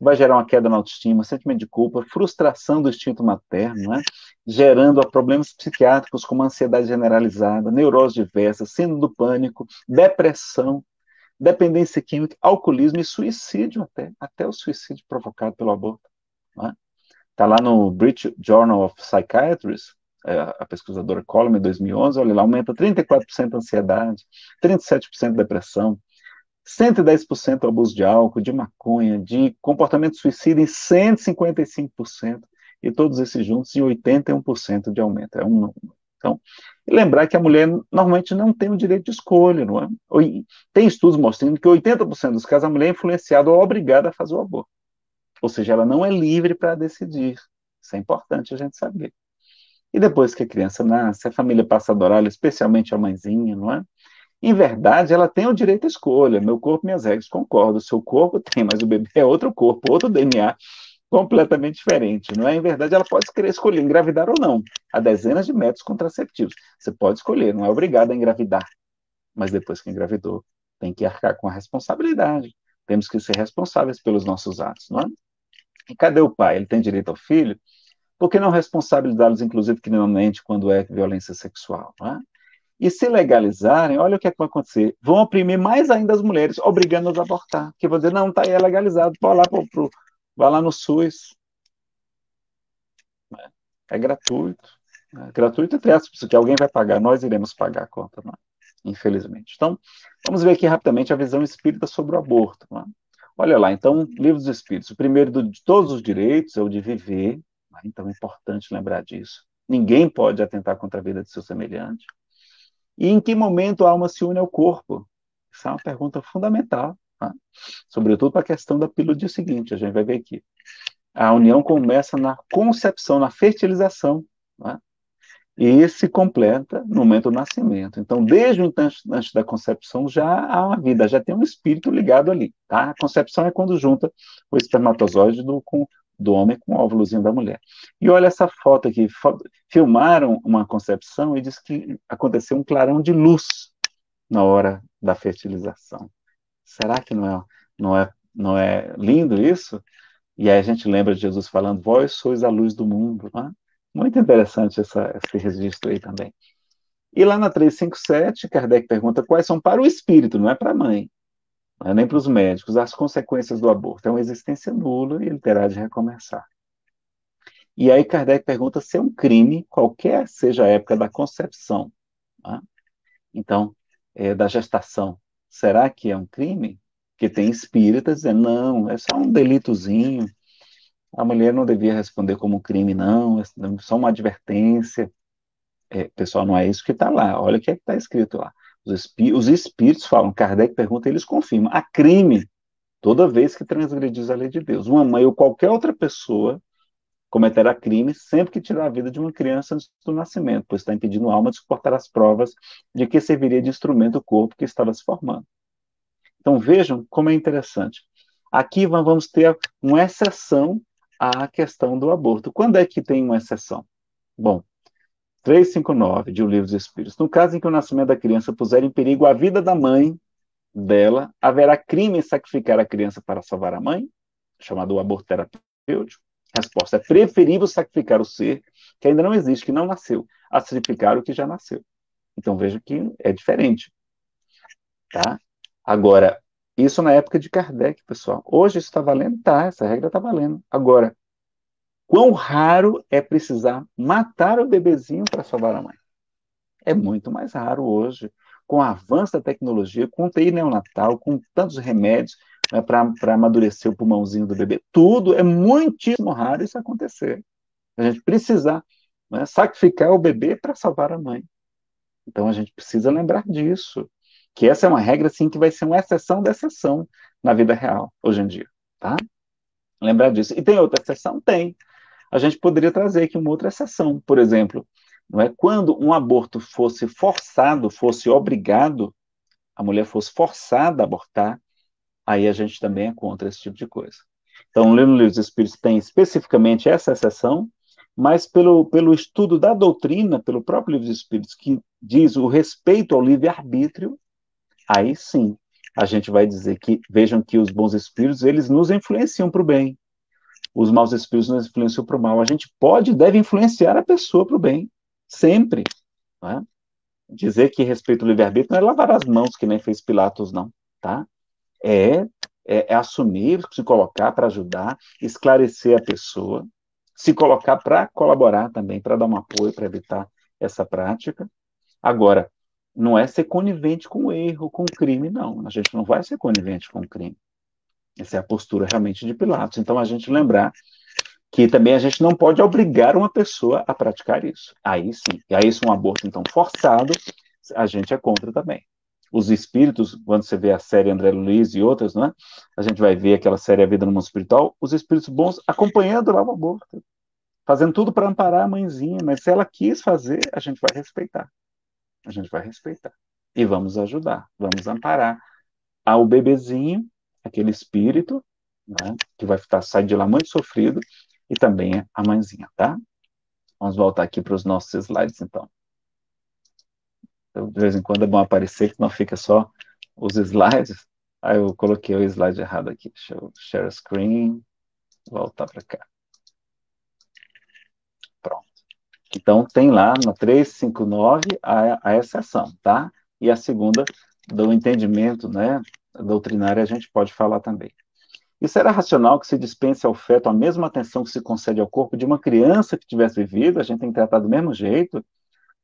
Speaker 2: Vai gerar uma queda na autoestima, sentimento de culpa, frustração do instinto materno, né? gerando problemas psiquiátricos como ansiedade generalizada, neurose diversa, síndrome do pânico, depressão, dependência química, alcoolismo e suicídio até, até o suicídio provocado pelo aborto. Está né? Tá lá no British Journal of Psychiatry, é, a pesquisadora Coleman, em 2011, olha lá, aumenta 34% a ansiedade, 37% depressão, 110% abuso de álcool, de maconha, de comportamento suicida em 155%, e todos esses juntos em 81% de aumento. É um, então, lembrar que a mulher normalmente não tem o direito de escolha, não é? Tem estudos mostrando que 80% dos casos a mulher é influenciada ou obrigada a fazer o aborto. Ou seja, ela não é livre para decidir. Isso é importante a gente saber. E depois que a criança nasce, a família passa a adorá-la, especialmente a mãezinha, não é? Em verdade, ela tem o direito à escolha. Meu corpo, minhas regras, concordo. Seu corpo tem, mas o bebê é outro corpo, outro DNA, completamente diferente, não é? Em verdade, ela pode querer escolher engravidar ou não. Há dezenas de métodos contraceptivos. Você pode escolher, não é obrigado a engravidar. Mas depois que engravidou, tem que arcar com a responsabilidade. Temos que ser responsáveis pelos nossos atos, não é? E cadê o pai? Ele tem direito ao filho? Por que não responsabilizá-los, inclusive, criminalmente, quando é violência sexual? É? E se legalizarem, olha o que, é que vai acontecer. Vão oprimir mais ainda as mulheres, obrigando-as a abortar. Que vão dizer, não, está aí, é legalizado, vai lá, pro, pro, vai lá no SUS. É, é gratuito. É gratuito, entre aspas, que alguém vai pagar, nós iremos pagar a conta, é? infelizmente. Então, vamos ver aqui rapidamente a visão espírita sobre o aborto. É? Olha lá, então, livro dos espíritos. O primeiro de todos os direitos é o de viver, então é importante lembrar disso. Ninguém pode atentar contra a vida de seu semelhante. E em que momento a alma se une ao corpo? Essa é uma pergunta fundamental, tá? sobretudo para a questão da pílula do dia seguinte, a gente vai ver aqui. A união começa na concepção, na fertilização, tá? e se completa no momento do nascimento. Então, desde o instante da concepção já há uma vida, já tem um espírito ligado ali. Tá? A concepção é quando junta o espermatozoide do, com do homem com o óvulozinho da mulher. E olha essa foto aqui, filmaram uma concepção e diz que aconteceu um clarão de luz na hora da fertilização. Será que não é, não é, não é lindo isso? E aí a gente lembra de Jesus falando, vós sois a luz do mundo. É? Muito interessante essa, esse registro aí também. E lá na 357, Kardec pergunta quais são para o espírito, não é para a mãe é nem para os médicos, as consequências do aborto. É uma existência nula e ele terá de recomeçar. E aí Kardec pergunta se é um crime, qualquer seja a época da concepção. Né? Então, é, da gestação. Será que é um crime? Que tem espíritas dizendo, não, é só um delitozinho. A mulher não devia responder como um crime, não, é só uma advertência. É, pessoal, não é isso que está lá. Olha o que é está escrito lá. Os, os espíritos falam, Kardec pergunta, eles confirmam. Há crime toda vez que transgredis a lei de Deus. Uma mãe ou qualquer outra pessoa cometerá crime sempre que tirar a vida de uma criança antes do nascimento, pois está impedindo a alma de suportar as provas de que serviria de instrumento o corpo que estava se formando. Então vejam como é interessante. Aqui vamos ter uma exceção à questão do aborto. Quando é que tem uma exceção? Bom, 359 de O Livro dos Espíritos. No caso em que o nascimento da criança puser em perigo a vida da mãe dela, haverá crime em sacrificar a criança para salvar a mãe, chamado aborto terapêutico. Resposta: é preferível sacrificar o ser que ainda não existe, que não nasceu, a sacrificar o que já nasceu. Então veja que é diferente. Tá? Agora, isso na época de Kardec, pessoal. Hoje isso está valendo? Tá, essa regra está valendo. Agora, quão raro é precisar matar o bebezinho para salvar a mãe? É muito mais raro hoje, com o avanço da tecnologia, com o TI neonatal, com tantos remédios né, para amadurecer o pulmãozinho do bebê. Tudo é muitíssimo raro isso acontecer. A gente precisar né, sacrificar o bebê para salvar a mãe. Então a gente precisa lembrar disso que essa é uma regra, sim, que vai ser uma exceção da exceção na vida real, hoje em dia, tá? Lembrar disso. E tem outra exceção? Tem. A gente poderia trazer aqui uma outra exceção, por exemplo, não é quando um aborto fosse forçado, fosse obrigado, a mulher fosse forçada a abortar, aí a gente também é contra esse tipo de coisa. Então, lendo o livro dos Espíritos tem especificamente essa exceção, mas pelo, pelo estudo da doutrina, pelo próprio livro dos Espíritos, que diz o respeito ao livre-arbítrio, aí sim a gente vai dizer que vejam que os bons espíritos eles nos influenciam para o bem, os maus espíritos nos influenciam para o mal. A gente pode, deve influenciar a pessoa para o bem, sempre. É? Dizer que respeito ao livre-arbítrio não é lavar as mãos, que nem fez Pilatos, não. Tá? É, é, é assumir, se colocar para ajudar, esclarecer a pessoa, se colocar para colaborar também, para dar um apoio, para evitar essa prática. Agora, não é ser conivente com o erro, com o crime, não. A gente não vai ser conivente com o crime. Essa é a postura realmente de Pilatos. Então, a gente lembrar que também a gente não pode obrigar uma pessoa a praticar isso. Aí sim. E aí, se um aborto, então, forçado, a gente é contra também. Os espíritos, quando você vê a série André Luiz e outras, né? A gente vai ver aquela série A Vida no Mundo Espiritual, os espíritos bons acompanhando lá o aborto, fazendo tudo para amparar a mãezinha, mas se ela quis fazer, a gente vai respeitar a gente vai respeitar. E vamos ajudar, vamos amparar ao bebezinho, aquele espírito, né, que vai estar saindo de lá muito sofrido, e também a mãezinha, tá? Vamos voltar aqui para os nossos slides, então. então. De vez em quando é bom aparecer, que não fica só os slides. Aí eu coloquei o slide errado aqui. Deixa eu share screen, voltar para cá. Então, tem lá na 359 a, a exceção, tá? E a segunda, do entendimento né, doutrinário, a gente pode falar também. E será racional que se dispense ao feto a mesma atenção que se concede ao corpo de uma criança que tivesse vivido? A gente tem que tratar do mesmo jeito.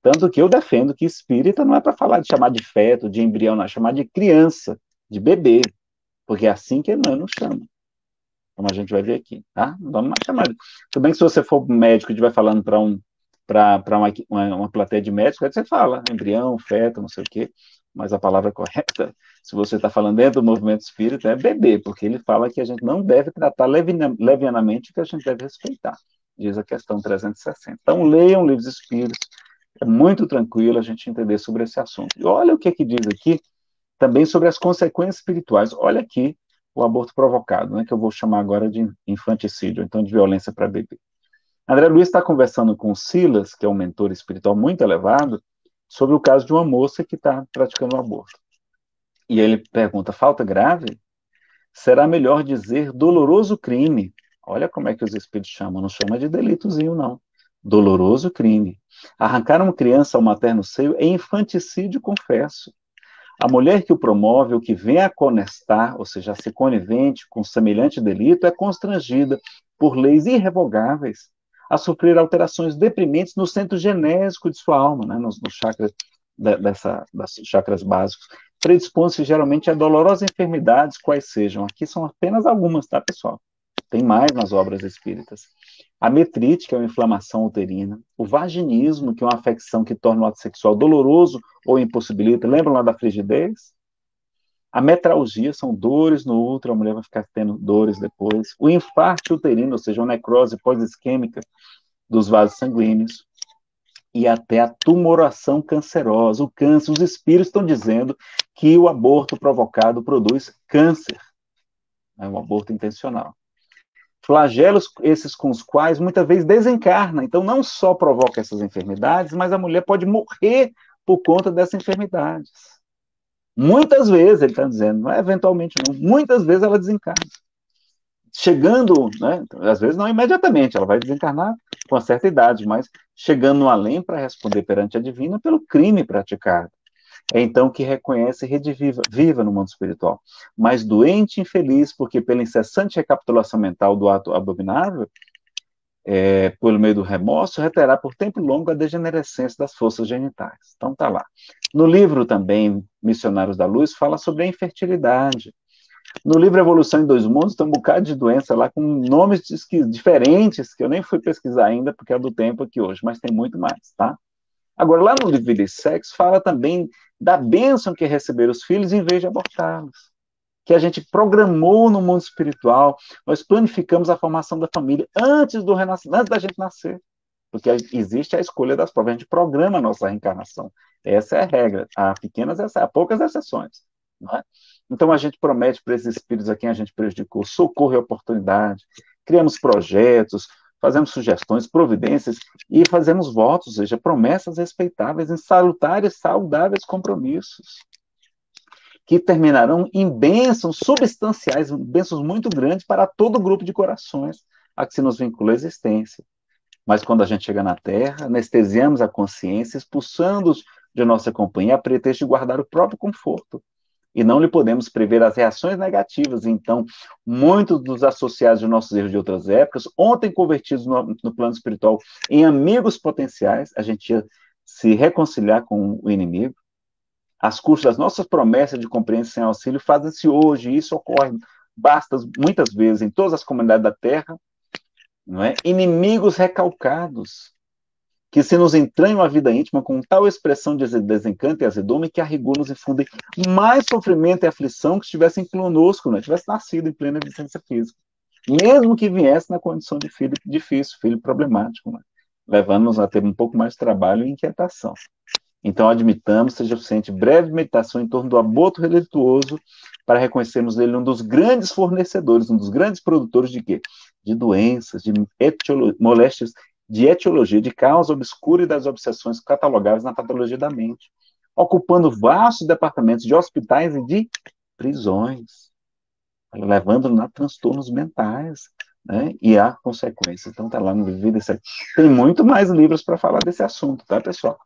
Speaker 2: Tanto que eu defendo que espírita não é para falar de chamar de feto, de embrião, não, é chamar de criança, de bebê, porque é assim que Emmanuel chama. Como a gente vai ver aqui, tá? Não vamos mais chamar. Tudo bem que se você for médico e estiver falando para um para uma, uma, uma, plateia de médicos, aí você fala embrião, feto, não sei o quê, mas a palavra correta, se você está falando dentro do movimento espírita, é bebê, porque ele fala que a gente não deve tratar levianamente, que a gente deve respeitar, diz a questão 360. Então, leiam livros espíritos, é muito tranquilo a gente entender sobre esse assunto. E olha o que, que diz aqui, também sobre as consequências espirituais. Olha aqui o aborto provocado, né, que eu vou chamar agora de infanticídio, então de violência para bebê. André Luiz está conversando com o Silas, que é um mentor espiritual muito elevado, sobre o caso de uma moça que está praticando um aborto. E ele pergunta: falta grave? Será melhor dizer doloroso crime? Olha como é que os espíritos chamam, não chama de delitozinho, não. Doloroso crime. Arrancar uma criança ao materno seio é infanticídio, confesso. A mulher que o promove ou que vem a conestar, ou seja, a conivente com semelhante delito, é constrangida por leis irrevogáveis a sofrer alterações deprimentes no centro genésico de sua alma, né, nos, nos chakras, dessa, das chakras básicos, predispõe-se geralmente a dolorosas enfermidades, quais sejam. Aqui são apenas algumas, tá, pessoal? Tem mais nas obras espíritas. A metrite, que é uma inflamação uterina. O vaginismo, que é uma afecção que torna o ato sexual doloroso ou impossibilita. Lembram lá da frigidez? A metralgia são dores no útero, a mulher vai ficar tendo dores depois. O infarto uterino, ou seja, uma necrose pós-isquêmica dos vasos sanguíneos. E até a tumoração cancerosa, o câncer. Os espíritos estão dizendo que o aborto provocado produz câncer. É um aborto intencional. Flagelos esses com os quais muitas vezes desencarna. Então, não só provoca essas enfermidades, mas a mulher pode morrer por conta dessas enfermidades. Muitas vezes, ele está dizendo, não é eventualmente, não. Muitas vezes ela desencarna. Chegando, né, às vezes não imediatamente, ela vai desencarnar com uma certa idade, mas chegando além para responder perante a divina pelo crime praticado. É então que reconhece e rediviva, viva no mundo espiritual. Mas doente e infeliz, porque pela incessante recapitulação mental do ato abominável, é, pelo meio do remorso, reterá por tempo longo a degenerescência das forças genitais. Então tá lá. No livro também, Missionários da Luz, fala sobre a infertilidade. No livro Evolução em Dois Mundos tem um bocado de doença lá com nomes diferentes, que eu nem fui pesquisar ainda, porque é do tempo aqui hoje, mas tem muito mais, tá? Agora, lá no livro Vida e Sexo, fala também da bênção que é receber os filhos em vez de abortá-los. Que a gente programou no mundo espiritual, nós planificamos a formação da família antes do renascimento, antes da gente nascer. Porque existe a escolha das provas, a gente programa a nossa reencarnação. Essa é a regra. Há pequenas, há poucas exceções. É? Então a gente promete para esses espíritos a quem a gente prejudicou socorro e oportunidade, criamos projetos, fazemos sugestões, providências e fazemos votos, ou seja, promessas respeitáveis em salutares, saudáveis compromissos, que terminarão em bênçãos substanciais, bênçãos muito grandes para todo o grupo de corações a que se nos vincula a existência. Mas quando a gente chega na Terra, anestesiamos a consciência, expulsando-os de nossa companhia a pretexto de guardar o próprio conforto e não lhe podemos prever as reações negativas. Então, muitos dos associados de nossos erros de outras épocas, ontem convertidos no, no plano espiritual em amigos potenciais, a gente ia se reconciliar com o inimigo. As custas das nossas promessas de compreensão sem auxílio fazem-se hoje, e isso ocorre basta muitas vezes em todas as comunidades da Terra, não é? Inimigos recalcados, que se nos entranham a vida íntima com tal expressão de desencanto e azedume que a rigor nos infundem mais sofrimento e aflição que estivessem conosco, né? tivesse nascido em plena existência física. Mesmo que viesse na condição de filho difícil, filho problemático, né? levando-nos a ter um pouco mais de trabalho e inquietação. Então, admitamos, seja suficiente breve meditação em torno do aborto religioso para reconhecermos nele um dos grandes fornecedores, um dos grandes produtores de quê? De doenças, de moléstias de etiologia de causa obscura e das obsessões catalogáveis na patologia da mente, ocupando vastos departamentos de hospitais e de prisões, levando a transtornos mentais, né? E há consequências. Então tá lá no Vida Tem muito mais livros para falar desse assunto, tá, pessoal?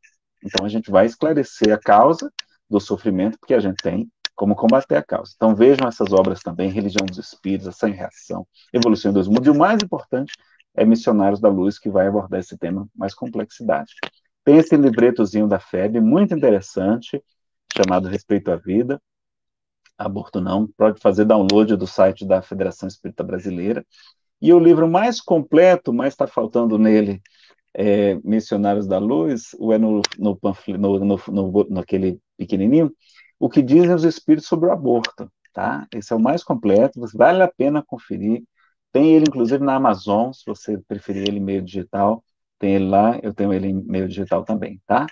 Speaker 2: Então a gente vai esclarecer a causa do sofrimento que a gente tem, como combater a causa. Então vejam essas obras também, Religião dos Espíritos, Ação e Reação, Evolução dos Mundos, e o mais importante, é Missionários da Luz, que vai abordar esse tema mais complexidade. Tem esse libretozinho da FEB, muito interessante, chamado Respeito à Vida, Aborto Não, pode fazer download do site da Federação Espírita Brasileira. E o livro mais completo, mas está faltando nele, é Missionários da Luz, ou é no, no, no, no, no, pequenininho, o que dizem os espíritos sobre o aborto, tá? Esse é o mais completo, vale a pena conferir, tem ele, inclusive, na Amazon, se você preferir ele meio digital, tem ele lá, eu tenho ele em meio digital também, tá?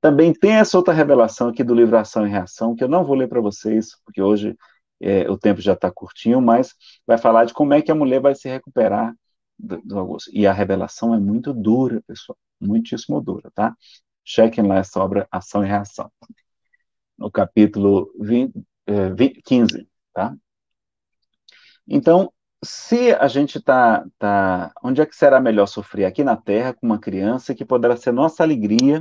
Speaker 2: Também tem essa outra revelação aqui do livro Ação e Reação, que eu não vou ler para vocês, porque hoje é, o tempo já está curtinho, mas vai falar de como é que a mulher vai se recuperar do, do E a revelação é muito dura, pessoal, muitíssimo dura, tá? Chequem lá essa obra Ação e Reação. No capítulo 20, é, 20, 15, tá? Então, se a gente está, tá, onde é que será melhor sofrer? Aqui na Terra, com uma criança, que poderá ser nossa alegria,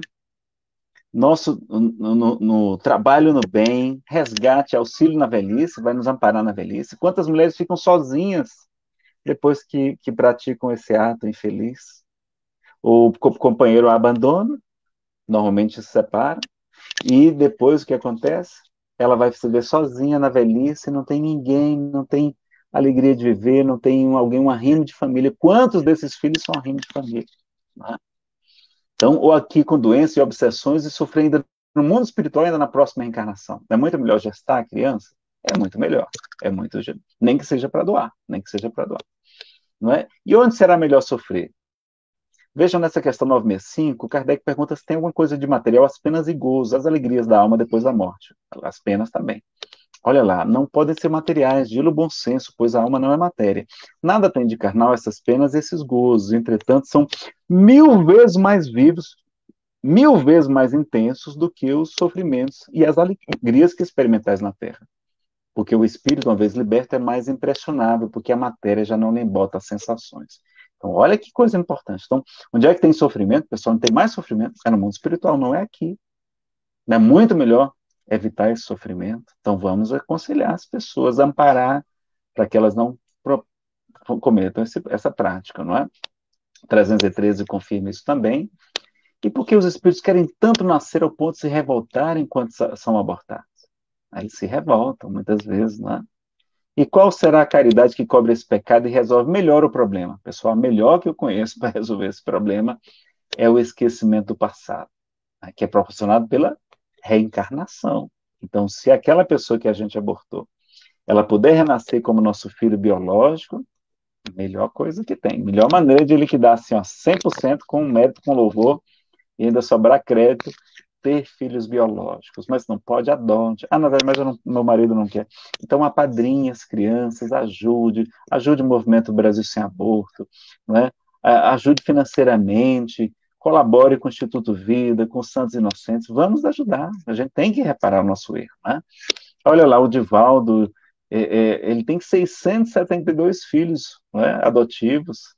Speaker 2: nosso no, no, no, trabalho no bem, resgate, auxílio na velhice, vai nos amparar na velhice. Quantas mulheres ficam sozinhas depois que, que praticam esse ato infeliz? O companheiro a abandona, normalmente se separa, e depois o que acontece? Ela vai se ver sozinha na velhice, não tem ninguém, não tem alegria de viver, não tem alguém, um arrimo de família. Quantos desses filhos são arrimo de família? Né? Então, ou aqui com doenças e obsessões e sofrendo no mundo espiritual ainda na próxima reencarnação. É muito melhor gestar a criança? É muito melhor. É muito nem que seja para doar, nem que seja para doar. Não é? E onde será melhor sofrer? Vejam nessa questão 965, Kardec pergunta se tem alguma coisa de material as penas e gozos, as alegrias da alma depois da morte. As penas também. Olha lá, não podem ser materiais, dilo bom senso, pois a alma não é matéria. Nada tem de carnal essas penas e esses gozos, entretanto, são mil vezes mais vivos, mil vezes mais intensos do que os sofrimentos e as alegrias que experimentais na terra. Porque o espírito, uma vez liberto, é mais impressionável, porque a matéria já não lhe bota sensações. Então, olha que coisa importante. Então, onde é que tem sofrimento? Pessoal, não tem mais sofrimento? É no mundo espiritual, não é aqui. Não é muito melhor evitar esse sofrimento? Então, vamos aconselhar as pessoas, amparar para que elas não cometam esse, essa prática, não é? 313 confirma isso também. E porque os espíritos querem tanto nascer ao ponto de se revoltarem enquanto são abortados? Aí se revoltam muitas vezes, não é? E qual será a caridade que cobre esse pecado e resolve melhor o problema? Pessoal, melhor que eu conheço para resolver esse problema é o esquecimento do passado, né, que é proporcionado pela reencarnação. Então, se aquela pessoa que a gente abortou, ela puder renascer como nosso filho biológico, melhor coisa que tem. Melhor maneira de liquidar assim, ó, 100% com mérito, com louvor, e ainda sobrar crédito ter filhos biológicos, mas não pode, adote. Ah, na verdade, mas meu marido não quer. Então, apadrinhe as crianças, ajude, ajude o movimento Brasil Sem Aborto, né? ajude financeiramente, colabore com o Instituto Vida, com os Santos Inocentes, vamos ajudar, a gente tem que reparar o nosso erro. Né? Olha lá, o Divaldo, é, é, ele tem 672 filhos né, adotivos,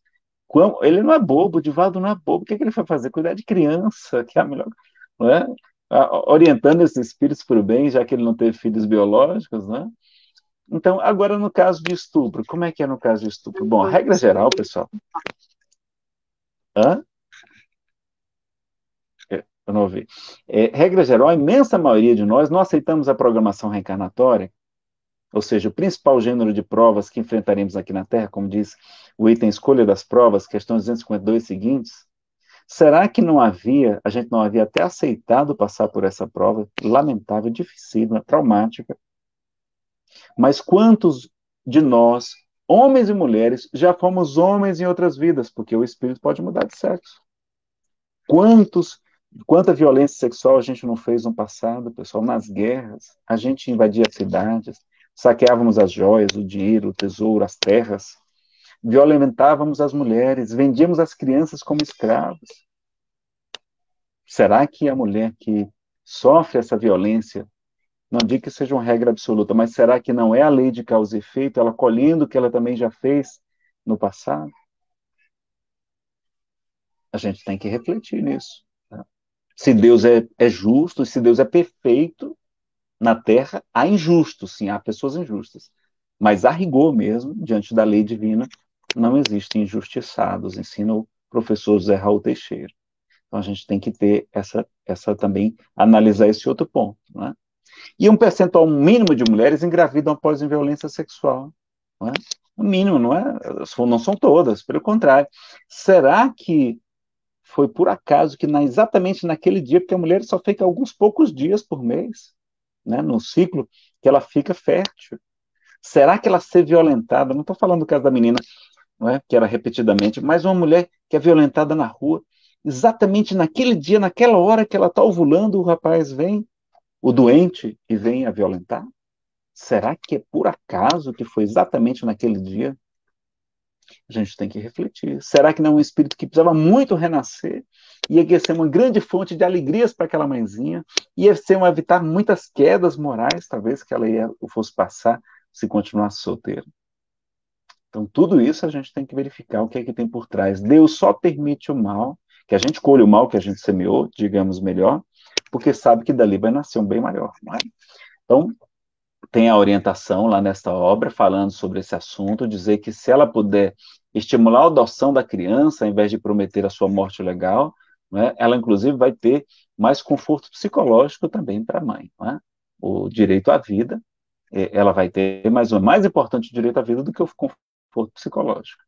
Speaker 2: ele não é bobo, o Divaldo não é bobo, o que, é que ele foi fazer? Cuidar de criança, que é a melhor né? orientando esses espíritos para o bem, já que ele não teve filhos biológicos, né? Então, agora no caso de estupro, como é que é no caso de estupro? Bom, regra geral, pessoal. Hã? É, eu não ouvi. É, regra geral, a imensa maioria de nós não aceitamos a programação reencarnatória, ou seja, o principal gênero de provas que enfrentaremos aqui na Terra, como diz o item escolha das provas, questões 252 seguintes, Será que não havia, a gente não havia até aceitado passar por essa prova lamentável, dificílima, traumática? Mas quantos de nós, homens e mulheres, já fomos homens em outras vidas, porque o espírito pode mudar de sexo? Quantos, quanta violência sexual a gente não fez no passado, pessoal, nas guerras? A gente invadia cidades, saqueávamos as joias, o dinheiro, o tesouro, as terras violentávamos as mulheres, vendíamos as crianças como escravos. Será que a mulher que sofre essa violência, não digo que seja uma regra absoluta, mas será que não é a lei de causa e efeito, ela colhendo o que ela também já fez no passado? A gente tem que refletir nisso. Tá? Se Deus é, é justo, se Deus é perfeito, na Terra há injustos, sim, há pessoas injustas. Mas a rigor mesmo, diante da lei divina, não existem injustiçados, ensina o professor Zé Raul Teixeira. Então a gente tem que ter essa, essa também, analisar esse outro ponto. Né? E um percentual mínimo de mulheres engravidam após violência sexual. Não é? O mínimo, não é? Não são todas, pelo contrário. Será que foi por acaso que na, exatamente naquele dia, porque a mulher só fica alguns poucos dias por mês, né, no ciclo, que ela fica fértil. Será que ela ser violentada? Não estou falando do caso da menina, não é? que era repetidamente, mas uma mulher que é violentada na rua, exatamente naquele dia, naquela hora que ela está ovulando, o rapaz vem, o doente, e vem a violentar? Será que é por acaso que foi exatamente naquele dia? A gente tem que refletir. Será que não é um espírito que precisava muito renascer? Ia ser uma grande fonte de alegrias para aquela mãezinha? Ia ser um evitar muitas quedas morais, talvez, que ela ia, fosse passar se continuasse solteira? Então, tudo isso a gente tem que verificar o que é que tem por trás. Deus só permite o mal, que a gente colhe o mal que a gente semeou, digamos melhor, porque sabe que dali vai nascer um bem maior, é? Então, tem a orientação lá nesta obra falando sobre esse assunto, dizer que se ela puder estimular a adoção da criança, ao invés de prometer a sua morte legal, né, ela inclusive vai ter mais conforto psicológico também para a mãe. É? O direito à vida, eh, ela vai ter, mas o mais importante direito à vida do que o conforto conforto psicológico.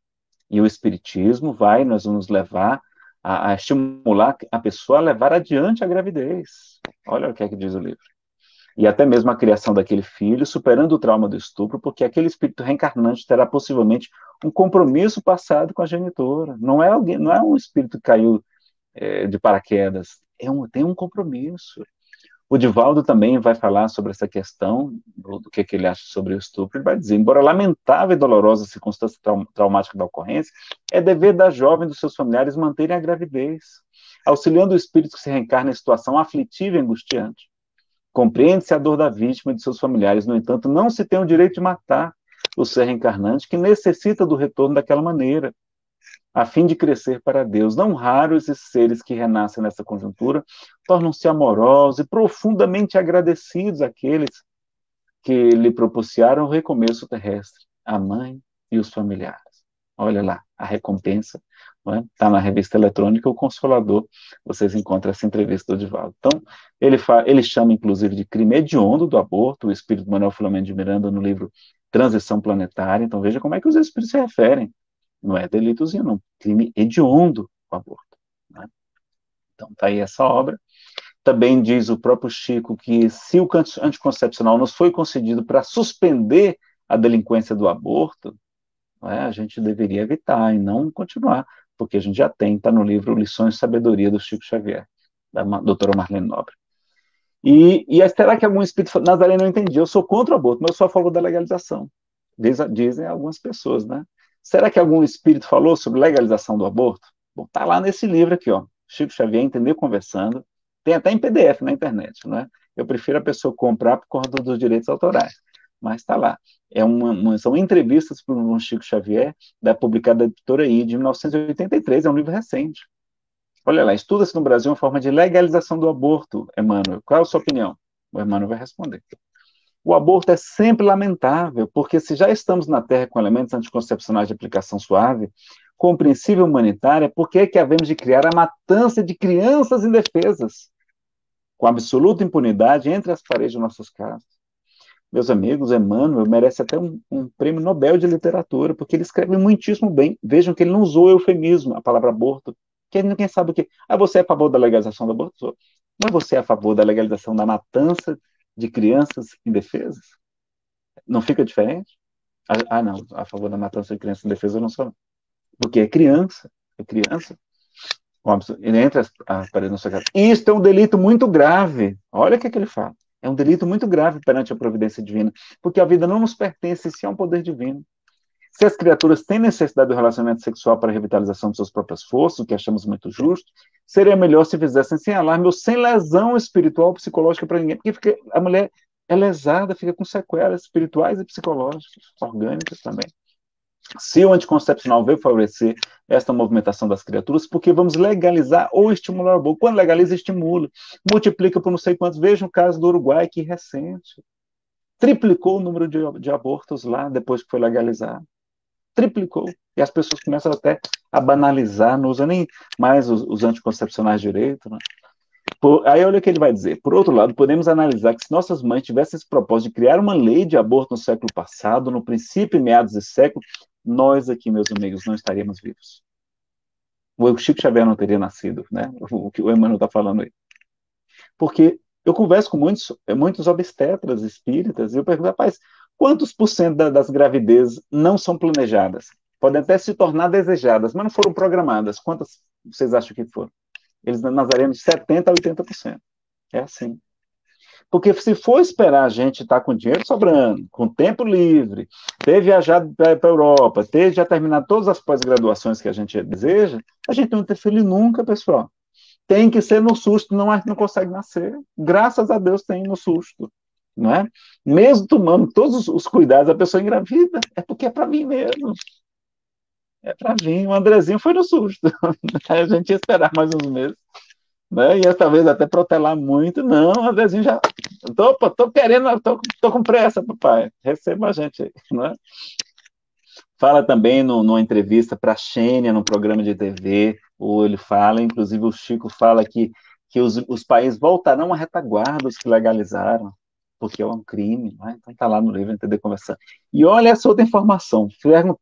Speaker 2: E o Espiritismo vai nos, nos levar a, a, estimular a pessoa a levar adiante a gravidez. Olha o que é que diz o livro. E até mesmo a criação daquele filho, superando o trauma do estupro, porque aquele espírito reencarnante terá possivelmente um compromisso passado com a genitora. Não é alguém, não é um espírito que caiu é, de paraquedas, é um, tem um compromisso. O Divaldo também vai falar sobre essa questão, do, que, que, ele acha sobre o estupro. Ele vai dizer: embora lamentável e dolorosa a circunstância trau traumática da ocorrência, é dever da jovem e dos seus familiares manterem a gravidez, auxiliando o espírito que se reencarna em situação aflitiva e angustiante. Compreende-se a dor da vítima e de seus familiares, no entanto, não se tem o direito de matar o ser reencarnante que necessita do retorno daquela maneira a fim de crescer para Deus. Não raros esses seres que renascem nessa conjuntura tornam-se amorosos e profundamente agradecidos àqueles que lhe propiciaram o recomeço terrestre, a mãe e os familiares. Olha lá, a recompensa, está é? Tá na revista eletrônica O Consolador, vocês encontram essa entrevista do Divaldo. Então, ele, ele chama, inclusive, de crime hediondo do aborto, o espírito Manuel Filomeno de Miranda, no livro Transição Planetária. Então, veja como é que os espíritos se referem não é delitozinho, não. Crime hediondo o aborto. Né? Então, está aí essa obra. Também diz o próprio Chico que se o anticoncepcional nos foi concedido para suspender a delinquência do aborto, é, a gente deveria evitar e não continuar, porque a gente já tem, está no livro Lições de Sabedoria do Chico Xavier, da doutora Marlene Nobre. E, e será que algum espírito Nazaré não entendi? Eu sou contra o aborto, mas eu sou a favor da legalização. Diz, dizem algumas pessoas, né? Será que algum espírito falou sobre legalização do aborto? Bom, tá lá nesse livro aqui, ó. Chico Xavier entendeu conversando. Tem até em PDF na internet, não é? Eu prefiro a pessoa comprar por causa dos direitos autorais. Mas está lá. É uma, uma, são entrevistas para o Chico Xavier, da publicada da editora I, de 1983, é um livro recente. Olha lá, estuda-se no Brasil uma forma de legalização do aborto, Emmanuel. Qual é a sua opinião? O Emmanuel vai responder. O aborto é sempre lamentável, porque se já estamos na Terra com elementos anticoncepcionais de aplicação suave, compreensível humanitária, por que é que havemos de criar a matança de crianças indefesas, com absoluta impunidade entre as paredes de nossas casas? Meus amigos, Emmanuel merece até um, um prêmio Nobel de literatura, porque ele escreve muitíssimo bem. Vejam que ele não usou eufemismo, a palavra aborto, que ninguém sabe o que. Ah, você é a favor da legalização do aborto? Mas você é a favor da legalização da matança de crianças indefesas? Não fica diferente? Ah, ah, não, a favor da matança de crianças indefesas eu não sou. Porque é criança, é criança. Ele entra a parede na sua casa. Isto é um delito muito grave. Olha o que, é que ele fala. É um delito muito grave perante a providência divina, porque a vida não nos pertence, se é um poder divino. Se as criaturas têm necessidade do relacionamento sexual para a revitalização de suas próprias forças, o que achamos muito justo, seria melhor se fizessem sem alarme ou sem lesão espiritual ou psicológica para ninguém, porque fica, a mulher é lesada, fica com sequelas espirituais e psicológicas, orgânicas também. Se o anticoncepcional veio favorecer esta movimentação das criaturas, porque vamos legalizar ou estimular o aborto. Quando legaliza, estimula. Multiplica por não sei quantos. Veja o caso do Uruguai, que recente. Triplicou o número de, de abortos lá, depois que foi legalizado triplicou. E as pessoas começam até a banalizar, não usam nem mais os, os anticoncepcionais direito. Né? Por, aí olha o que ele vai dizer. Por outro lado, podemos analisar que se nossas mães tivessem esse propósito de criar uma lei de aborto no século passado, no princípio e meados desse século, nós aqui, meus amigos, não estaríamos vivos. O Chico Xavier não teria nascido, né? O que o Emmanuel está falando aí. Porque eu converso com muitos, muitos obstetras espíritas e eu pergunto, rapaz, Quantos por cento das gravidezes não são planejadas? Podem até se tornar desejadas, mas não foram programadas. Quantas vocês acham que foram? Eles nazarenos de 70% a 80%. É assim. Porque se for esperar a gente estar tá com dinheiro sobrando, com tempo livre, ter viajado para a Europa, ter já terminado todas as pós-graduações que a gente deseja, a gente não ter filho nunca, pessoal. Tem que ser no susto, não, não consegue nascer. Graças a Deus tem no susto não é? Mesmo tomando todos os cuidados, a pessoa engravida, é porque é para mim mesmo. É para mim. O Andrezinho foi no susto. a gente ia esperar mais uns meses. Né? E essa vez até protelar muito. Não, o Andrezinho já. Tô, tô querendo, tô, tô com pressa, papai. Receba a gente aí, é? Fala também no, numa entrevista para a Xênia, num programa de TV, ou ele fala, inclusive o Chico fala que, que os, os países voltarão à retaguarda, os que legalizaram porque é um crime, né? então está lá no livro Entender Conversar. E olha essa outra informação, fizeram,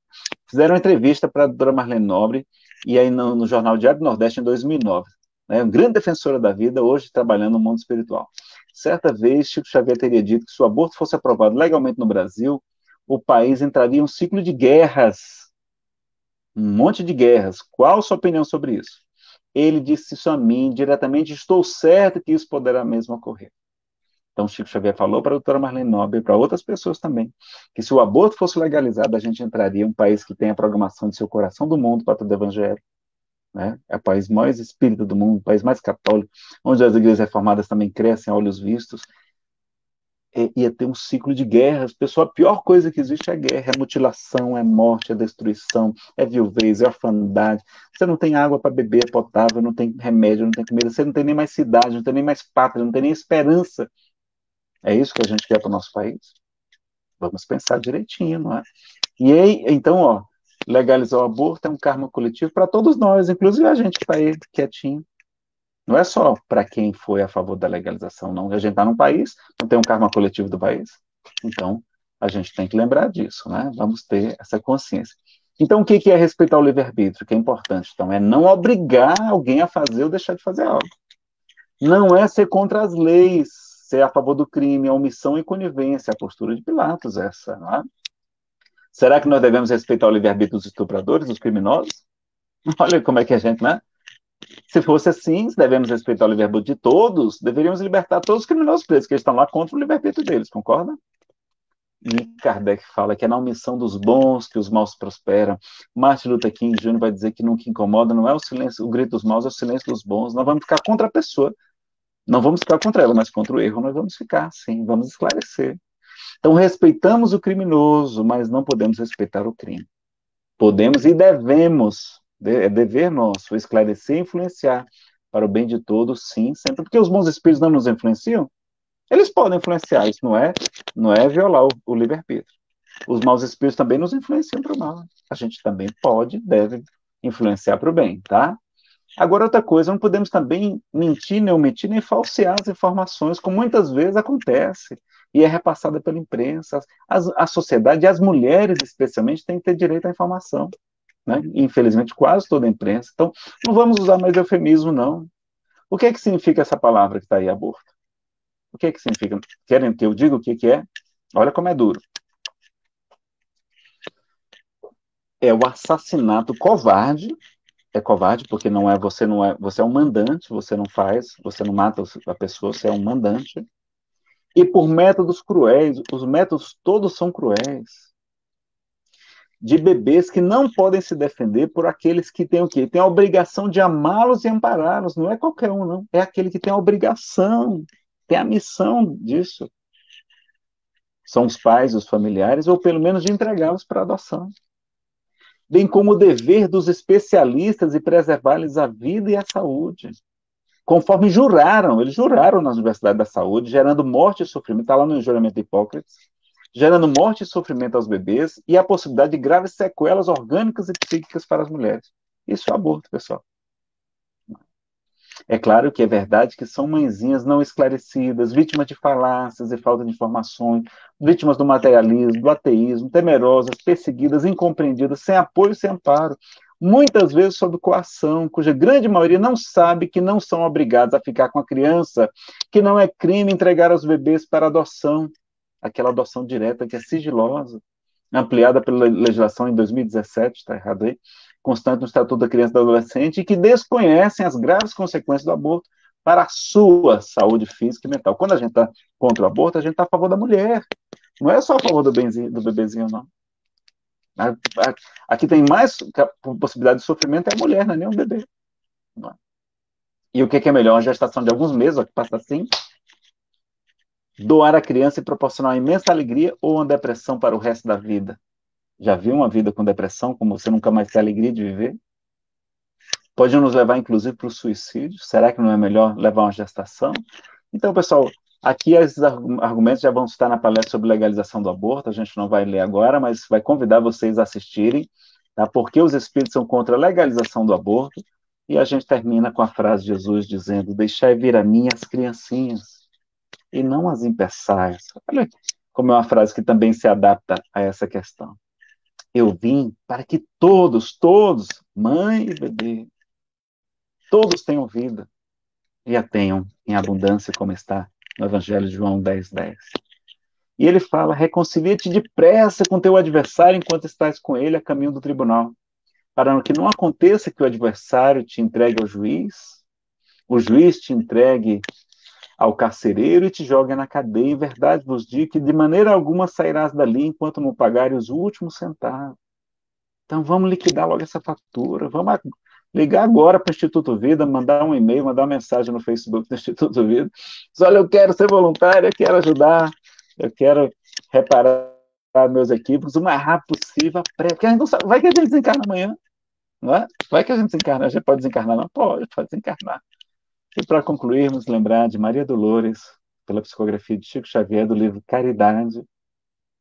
Speaker 2: fizeram uma entrevista para a doutora Marlene Nobre, e aí no, no Jornal Diário do Nordeste em 2009, né? grande defensora da vida, hoje trabalhando no mundo espiritual. Certa vez, Chico Xavier teria dito que se o aborto fosse aprovado legalmente no Brasil, o país entraria em um ciclo de guerras, um monte de guerras. Qual a sua opinião sobre isso? Ele disse isso a mim diretamente, estou certo que isso poderá mesmo ocorrer. Então, Chico Xavier falou para a doutora Marlene Nobre para outras pessoas também, que se o aborto fosse legalizado, a gente entraria em um país que tem a programação de seu coração do mundo para todo evangelho, né? É o país mais espírita do mundo, o país mais católico, onde as igrejas reformadas também crescem a olhos vistos, ia ter um ciclo de guerras. Pessoal, a pior coisa que existe é guerra, é mutilação, é morte, é destruição, é viuvez, é orfandade. Você não tem água para beber potável, não tem remédio, não tem comida, você não tem nem mais cidade, não tem nem mais pátria, não tem nem esperança. É isso que a gente quer para o nosso país? Vamos pensar direitinho, não é? E aí, então, ó, legalizar o aborto é um karma coletivo para todos nós, inclusive a gente que está aí quietinho. Não é só para quem foi a favor da legalização, não. A gente está num país, não tem um karma coletivo do país. Então, a gente tem que lembrar disso, né? Vamos ter essa consciência. Então, o que é respeitar o livre-arbítrio? Que é importante. Então, é não obrigar alguém a fazer ou deixar de fazer algo. Não é ser contra as leis, ser a favor do crime, a omissão e conivência, a postura de Pilatos, essa, não é? Será que nós devemos respeitar o livre-arbítrio dos estupradores, dos criminosos? Olha como é que a gente, né? Se fosse assim, devemos respeitar o livre-arbítrio de todos, deveríamos libertar todos os criminosos presos, que estão lá contra o livre-arbítrio deles, concorda? E Kardec fala que é na omissão dos bons que os maus prosperam. Martin Luther King Jr. vai dizer que nunca incomoda, não é o silêncio, o grito dos maus, é o silêncio dos bons. Nós vamos ficar contra a pessoa. Não vamos ficar contra ela, mas contra o erro nós vamos ficar, sim, vamos esclarecer. Então, respeitamos o criminoso, mas não podemos respeitar o crime. Podemos e devemos, é dever nosso, esclarecer e influenciar para o bem de todos, sim, sempre. Porque os bons espíritos não nos influenciam? Eles podem influenciar, isso não é, não é violar o, o livre-arbítrio. Os maus espíritos também nos influenciam para o mal. A gente também pode, deve influenciar para o bem, tá? Agora, outra coisa, não podemos também mentir, nem omitir, nem falsear as informações, como muitas vezes acontece e é repassada pela imprensa. As, a sociedade, e as mulheres especialmente, têm que ter direito à informação. Né? Infelizmente, quase toda a imprensa. Então, não vamos usar mais eufemismo, não. O que é que significa essa palavra que está aí, aborto? O que é que significa? Querem que eu diga o que, que é? Olha como é duro. É o assassinato covarde. É covarde porque não é você não é você é um mandante, você não faz, você não mata a pessoa, você é um mandante e por métodos cruéis, os métodos todos são cruéis, de bebês que não podem se defender por aqueles que têm o quê? Tem a obrigação de amá-los e ampará-los, não é qualquer um, não, é aquele que tem a obrigação, tem a missão disso. São os pais, os familiares, ou pelo menos de entregá-los para adoção. Bem como o dever dos especialistas e preservar-lhes a vida e a saúde conforme juraram, eles juraram na Universidade da Saúde, gerando morte e sofrimento, está lá no juramento de Hipócrates, gerando morte e sofrimento aos bebês e a possibilidade de graves sequelas orgânicas e psíquicas para as mulheres. Isso é aborto, pessoal. É claro que é verdade que são mãezinhas não esclarecidas, vítimas de falácias e falta de informações, vítimas do materialismo, do ateísmo, temerosas, perseguidas, incompreendidas, sem apoio, sem amparo, muitas vezes sob coação, cuja grande maioria não sabe que não são obrigados a ficar com a criança, que não é crime entregar os bebês para adoção, aquela adoção direta que é sigilosa, ampliada pela legislação em 2017, está errado aí, constante no Estatuto da Criança e do Adolescente, e que desconhecem as graves consequências do aborto para a sua saúde física e mental. Quando a gente está contra o aborto, a gente está a favor da mulher, não é só a favor do, benzinho, do bebezinho, não. Aqui tem mais possibilidade de sofrimento é a mulher, não é nem o bebê. É? E o que é melhor? Uma gestação de alguns meses, que passa assim, doar a criança e proporcionar uma imensa alegria ou uma depressão para o resto da vida. Já viu uma vida com depressão, como você nunca mais tem alegria de viver? Pode nos levar, inclusive, para o suicídio. Será que não é melhor levar uma gestação? Então, pessoal, Aqui esses argumentos já vão estar na palestra sobre legalização do aborto, a gente não vai ler agora, mas vai convidar vocês a assistirem, tá? porque os espíritos são contra a legalização do aborto, e a gente termina com a frase de Jesus dizendo, deixai vir a mim as criancinhas, e não as impeçais. Olha como é uma frase que também se adapta a essa questão. Eu vim para que todos, todos, mãe e bebê, todos tenham vida, e a tenham em abundância como está no Evangelho de João 10, 10. E ele fala: reconcilia-te depressa com teu adversário enquanto estás com ele a caminho do tribunal, para que não aconteça que o adversário te entregue ao juiz, o juiz te entregue ao carcereiro e te joguem na cadeia. Em verdade vos digo que de maneira alguma sairás dali enquanto não pagares os últimos centavos. Então vamos liquidar logo essa fatura. Vamos ligar agora para o Instituto Vida, mandar um e-mail, mandar uma mensagem no Facebook do Instituto Vida. Diz, olha, eu quero ser voluntário, eu quero ajudar, eu quero reparar meus equívocos o mais rápido possível, porque a gente não sabe, vai que a gente desencarna amanhã, não é? Vai que a gente desencarna, a gente pode desencarnar, não pode, pode desencarnar. E para concluirmos, lembrar de Maria Dolores, pela psicografia de Chico Xavier, do livro Caridade,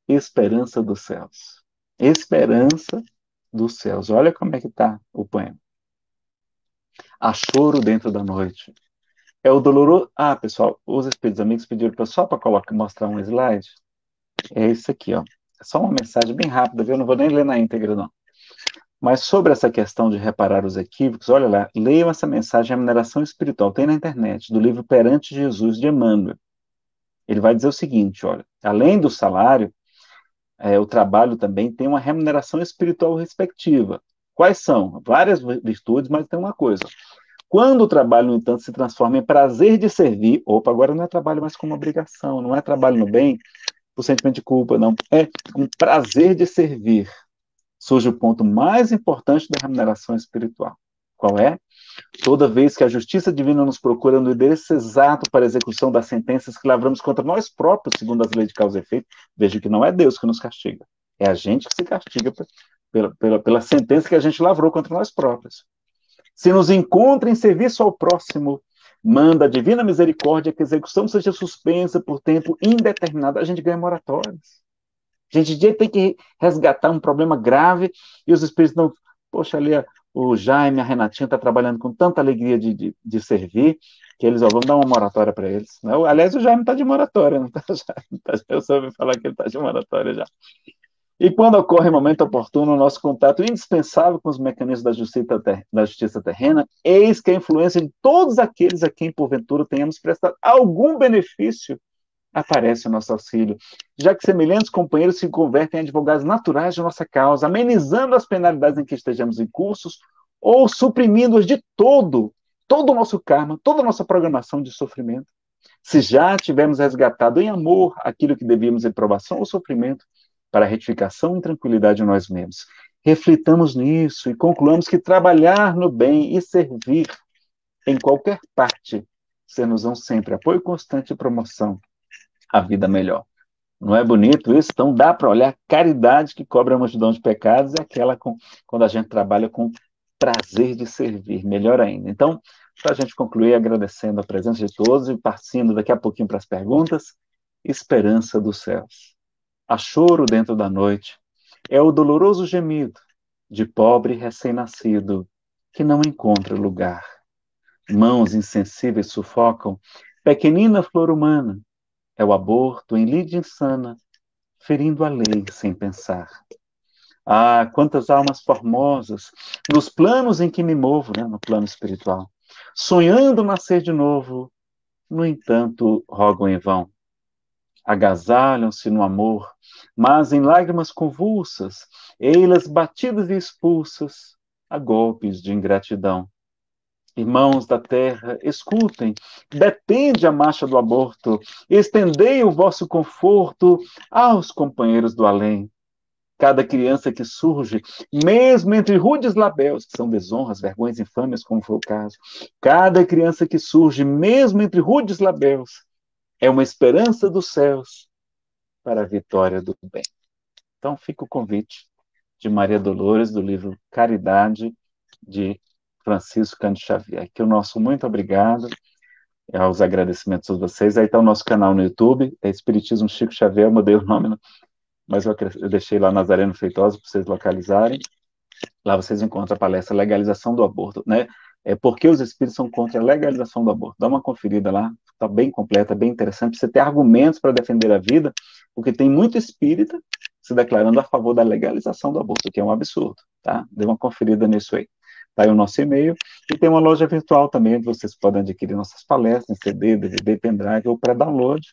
Speaker 2: Esperança dos Céus. Esperança dos Céus. Olha como é que está o poema. Há choro dentro da noite. É o doloroso. Ah, pessoal, os espíritos amigos pediram só para mostrar um slide. É isso aqui, ó. É só uma mensagem bem rápida, viu? Eu não vou nem ler na íntegra, não. Mas sobre essa questão de reparar os equívocos, olha lá, leiam essa mensagem Remuneração Espiritual, tem na internet, do livro Perante Jesus, de Emmanuel. Ele vai dizer o seguinte, olha, além do salário, é, o trabalho também tem uma remuneração espiritual respectiva. Quais são? Várias virtudes, mas tem uma coisa. Quando o trabalho, no entanto, se transforma em prazer de servir, opa, agora não é trabalho mais como obrigação, não é trabalho no bem, por sentimento de culpa, não. É um prazer de servir. Surge o ponto mais importante da remuneração espiritual. Qual é? Toda vez que a justiça divina nos procura no endereço exato para a execução das sentenças que lavramos contra nós próprios, segundo as leis de causa e efeito, veja que não é Deus que nos castiga. É a gente que se castiga pela, pela, pela sentença que a gente lavrou contra nós próprios. Se nos encontra em serviço ao próximo, manda a divina misericórdia que a execução seja suspensa por tempo indeterminado, a gente ganha moratórias. Gente tem que resgatar um problema grave e os espíritos não. Poxa, ali o Jaime, a Renatinha está trabalhando com tanta alegria de, de, de, servir que eles, ó, vamos dar uma moratória para eles. Né? Aliás, o Jaime está de moratória, não tá, já, tá, eu soube falar que ele está de moratória já. E quando ocorre o momento oportuno, o nosso contato indispensável com os mecanismos da justiça, ter, da justiça terrena, eis que a influência de todos aqueles a quem, porventura, tenhamos prestado algum benefício aparece o nosso auxílio, já que semelhantes companheiros se convertem em advogados naturais de nossa causa, amenizando as penalidades em que estejamos em cursos ou suprimindo-as de todo, todo o nosso karma, toda a nossa programação de sofrimento. Se já tivermos resgatado em amor aquilo que devíamos em provação ou sofrimento, para retificação e tranquilidade em nós mesmos. Reflitamos nisso e concluamos que trabalhar no bem e servir em qualquer parte ser-nos-ão sempre apoio constante e promoção à vida melhor. Não é bonito isso? Então dá para olhar caridade que cobre a multidão de pecados é aquela com, quando a gente trabalha com prazer de servir, melhor ainda. Então, para a gente concluir agradecendo a presença de todos e partindo daqui a pouquinho para as perguntas, esperança dos céus há choro dentro da noite. É o doloroso gemido de pobre recém-nascido que não encontra lugar. Mãos insensíveis sufocam pequenina flor humana. É o aborto em lide insana, ferindo a lei sem pensar. Ah, quantas almas formosas nos planos em que me movo, né, no plano espiritual, sonhando nascer de novo, no entanto, rogam em vão agasalham-se no amor, mas em lágrimas convulsas, ei-las batidas e expulsas a golpes de ingratidão. Irmãos da terra, escutem, detende a marcha do aborto, estendei o vosso conforto aos companheiros do além. Cada criança que surge, mesmo entre rudes labéus, que são desonras, vergonhas infâmias, como foi o caso, cada criança que surge, mesmo entre rudes labéus, é uma esperança dos céus para a vitória do bem. Então fica o convite de Maria Dolores, do livro Caridade, de Francisco Cândido Xavier. Que o nosso muito obrigado aos agradecimentos a vocês. Aí está o nosso canal no YouTube, é Espiritismo Chico Xavier, eu mudei o nome, mas eu, deixei lá Nazareno Feitosa para vocês localizarem. Lá vocês encontram a palestra Legalização do Aborto, né? É porque os espíritos são contra a legalização do aborto. Dá uma conferida lá, está bem completa, bem interessante, você ter argumentos para defender a vida, porque tem muito espírita se declarando a favor da legalização do aborto, que é um absurdo, tá? Dê uma conferida nisso aí. Tá aí o nosso e-mail, e tem uma loja virtual também, onde vocês podem adquirir nossas palestras, em CD, DVD, pendrive ou para download,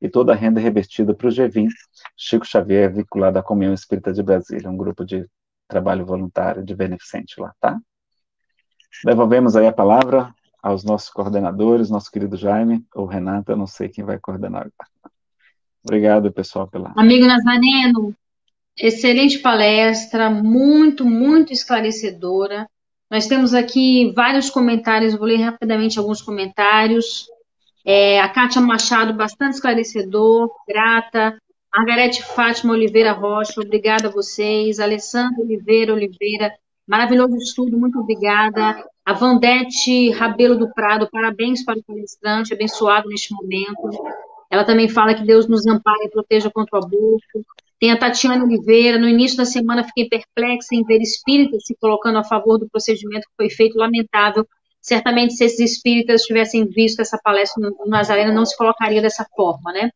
Speaker 2: e toda a renda revertida para o GVIM, Chico Xavier, vinculado à Comunhão Espírita de Brasília, um grupo de trabalho voluntário, de beneficente lá, tá? Devolvemos aí a palavra aos nossos coordenadores, nosso querido Jaime ou Renata, não sei quem vai coordenar. Obrigado, pessoal, pela.
Speaker 3: Amigo Nazareno, excelente palestra, muito, muito esclarecedora. Nós temos aqui vários comentários, vou ler rapidamente alguns comentários. É, a Kátia Machado, bastante esclarecedor, grata. Margarete Fátima Oliveira Rocha, obrigada a vocês. Alessandra Oliveira Oliveira, maravilhoso estudo, muito obrigada. A Vandete Rabelo do Prado, parabéns para o palestrante, abençoado neste momento. Ela também fala que Deus nos ampare e proteja contra o aborto. Tem a Tatiana Oliveira, no início da semana fiquei perplexa em ver espíritas se colocando a favor do procedimento que foi feito, lamentável. Certamente, se esses espíritas tivessem visto essa palestra no Nazareno, não se colocaria dessa forma, né?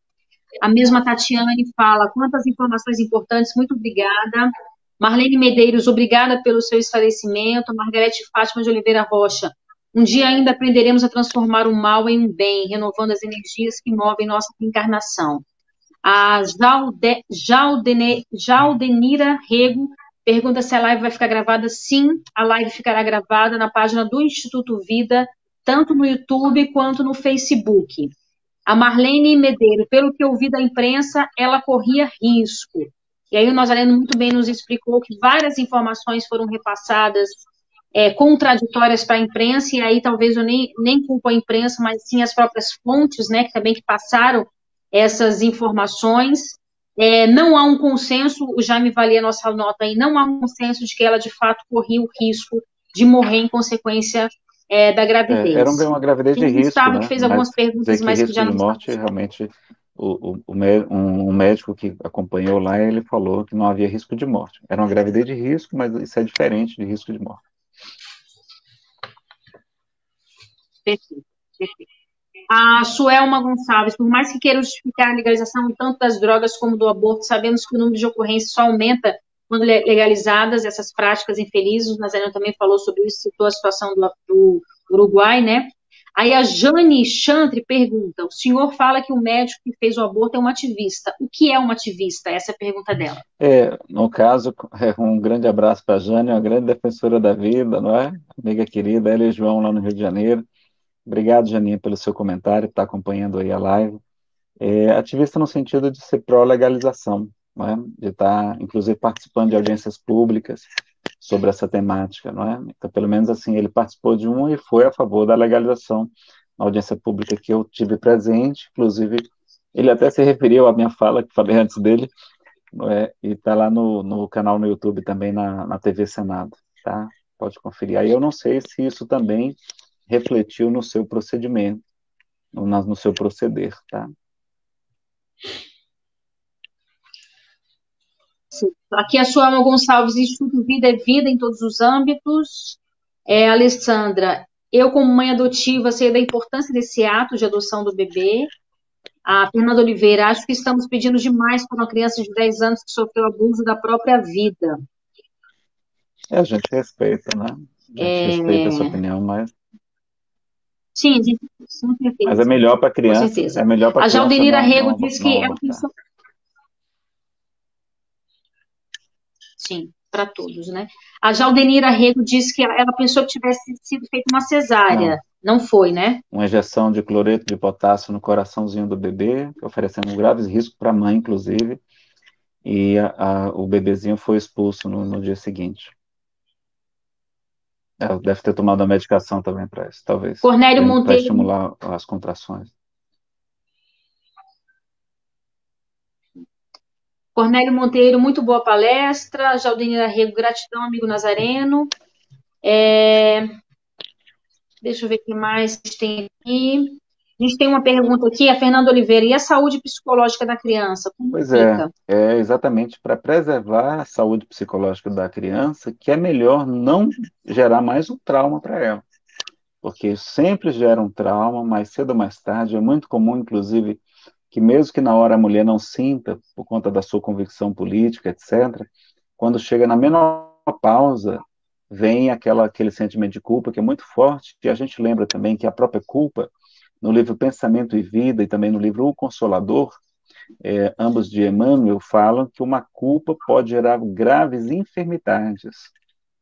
Speaker 3: A mesma Tatiane fala, quantas informações importantes, muito obrigada. Marlene Medeiros, obrigada pelo seu esclarecimento. Margarete Fátima de Oliveira Rocha, um dia ainda aprenderemos a transformar o mal em um bem, renovando as energias que movem nossa encarnação. A Jalde, Jaldene, Jaldenira Rego pergunta se a live vai ficar gravada. Sim, a live ficará gravada na página do Instituto Vida, tanto no YouTube quanto no Facebook. A Marlene Medeiro, pelo que eu vi da imprensa, ela corria risco. E aí o Nazareno muito bem nos explicou que várias informações foram repassadas é, contraditórias para a imprensa, e aí talvez eu nem, nem culpo a imprensa, mas sim as próprias fontes, né, que também que passaram essas informações. É, não há um consenso, o Jaime valia nossa nota aí, não há um consenso de que ela de fato corria o risco de morrer em consequência é, da gravidez.
Speaker 2: É, era uma gravidez de risco,
Speaker 3: sabe
Speaker 2: né?
Speaker 3: que fez algumas
Speaker 2: mas
Speaker 3: perguntas, mas que já não
Speaker 2: de morte, realmente, o, o, um, um médico que acompanhou lá, ele falou que não havia risco de morte. Era uma gravidez de risco, mas isso é diferente de risco de morte.
Speaker 3: Perfeito, perfeito. A Suelma Gonçalves, por mais que queira justificar a legalização tanto das drogas como do aborto, sabemos que o número de ocorrências só aumenta quando legalizadas essas práticas infelizes, o Nazareno também falou sobre isso, citou a situação do, do Uruguai, né? Aí a Jane Chantre pergunta: o senhor fala que o médico que fez o aborto é um ativista. O que é um ativista? Essa é a pergunta dela.
Speaker 2: É, no caso, um grande abraço para a Jane, uma grande defensora da vida, não é? Amiga querida, ela e João lá no Rio de Janeiro. Obrigado, Janinha, pelo seu comentário, está acompanhando aí a live. É, ativista no sentido de ser pró-legalização, é? de estar, tá, inclusive, participando de audiências públicas sobre essa temática, não é? Então, pelo menos assim, ele participou de um e foi a favor da legalização na audiência pública que eu tive presente, inclusive, ele até se referiu à minha fala, que falei antes dele, é? e está lá no, no canal no YouTube também, na, na TV Senado, tá? Pode conferir. Aí eu não sei se isso também refletiu no seu procedimento, no, no seu proceder, tá?
Speaker 3: Aqui a sua Alma Gonçalves, Instituto Vida é Vida em todos os âmbitos. É, Alessandra, eu como mãe adotiva sei da importância desse ato de adoção do bebê. A Fernanda Oliveira, acho que estamos pedindo demais para uma criança de 10 anos que sofreu abuso da própria vida.
Speaker 2: É, a gente respeita, né? A gente é... respeita essa opinião, mas
Speaker 3: Sim, a gente, com certeza.
Speaker 2: Mas é melhor para criança. Com certeza. É melhor para
Speaker 3: A Jaldenira Rego diz que é Sim, para todos, né? A Jaldenira Rego disse que ela pensou que tivesse sido feita uma cesárea. Não. Não foi, né?
Speaker 2: Uma injeção de cloreto de potássio no coraçãozinho do bebê, oferecendo graves riscos para a mãe, inclusive. E a, a, o bebezinho foi expulso no, no dia seguinte. Ela deve ter tomado a medicação também para isso, talvez.
Speaker 3: Cornélio Monteiro. Para
Speaker 2: estimular as contrações.
Speaker 3: Cornélio Monteiro, muito boa palestra. Jaldinira Rego, gratidão, amigo Nazareno. É... Deixa eu ver o que mais tem aqui. A gente tem uma pergunta aqui, a Fernanda Oliveira, e a saúde psicológica da criança?
Speaker 2: Como pois é, fica? é, é exatamente para preservar a saúde psicológica da criança que é melhor não gerar mais um trauma para ela. Porque sempre gera um trauma, mais cedo ou mais tarde. É muito comum, inclusive, que mesmo que na hora a mulher não sinta, por conta da sua convicção política, etc., quando chega na menor pausa, vem aquela, aquele sentimento de culpa que é muito forte, e a gente lembra também que a própria culpa no livro Pensamento e Vida e também no livro O Consolador, é, ambos de Emmanuel, falam que uma culpa pode gerar graves enfermidades.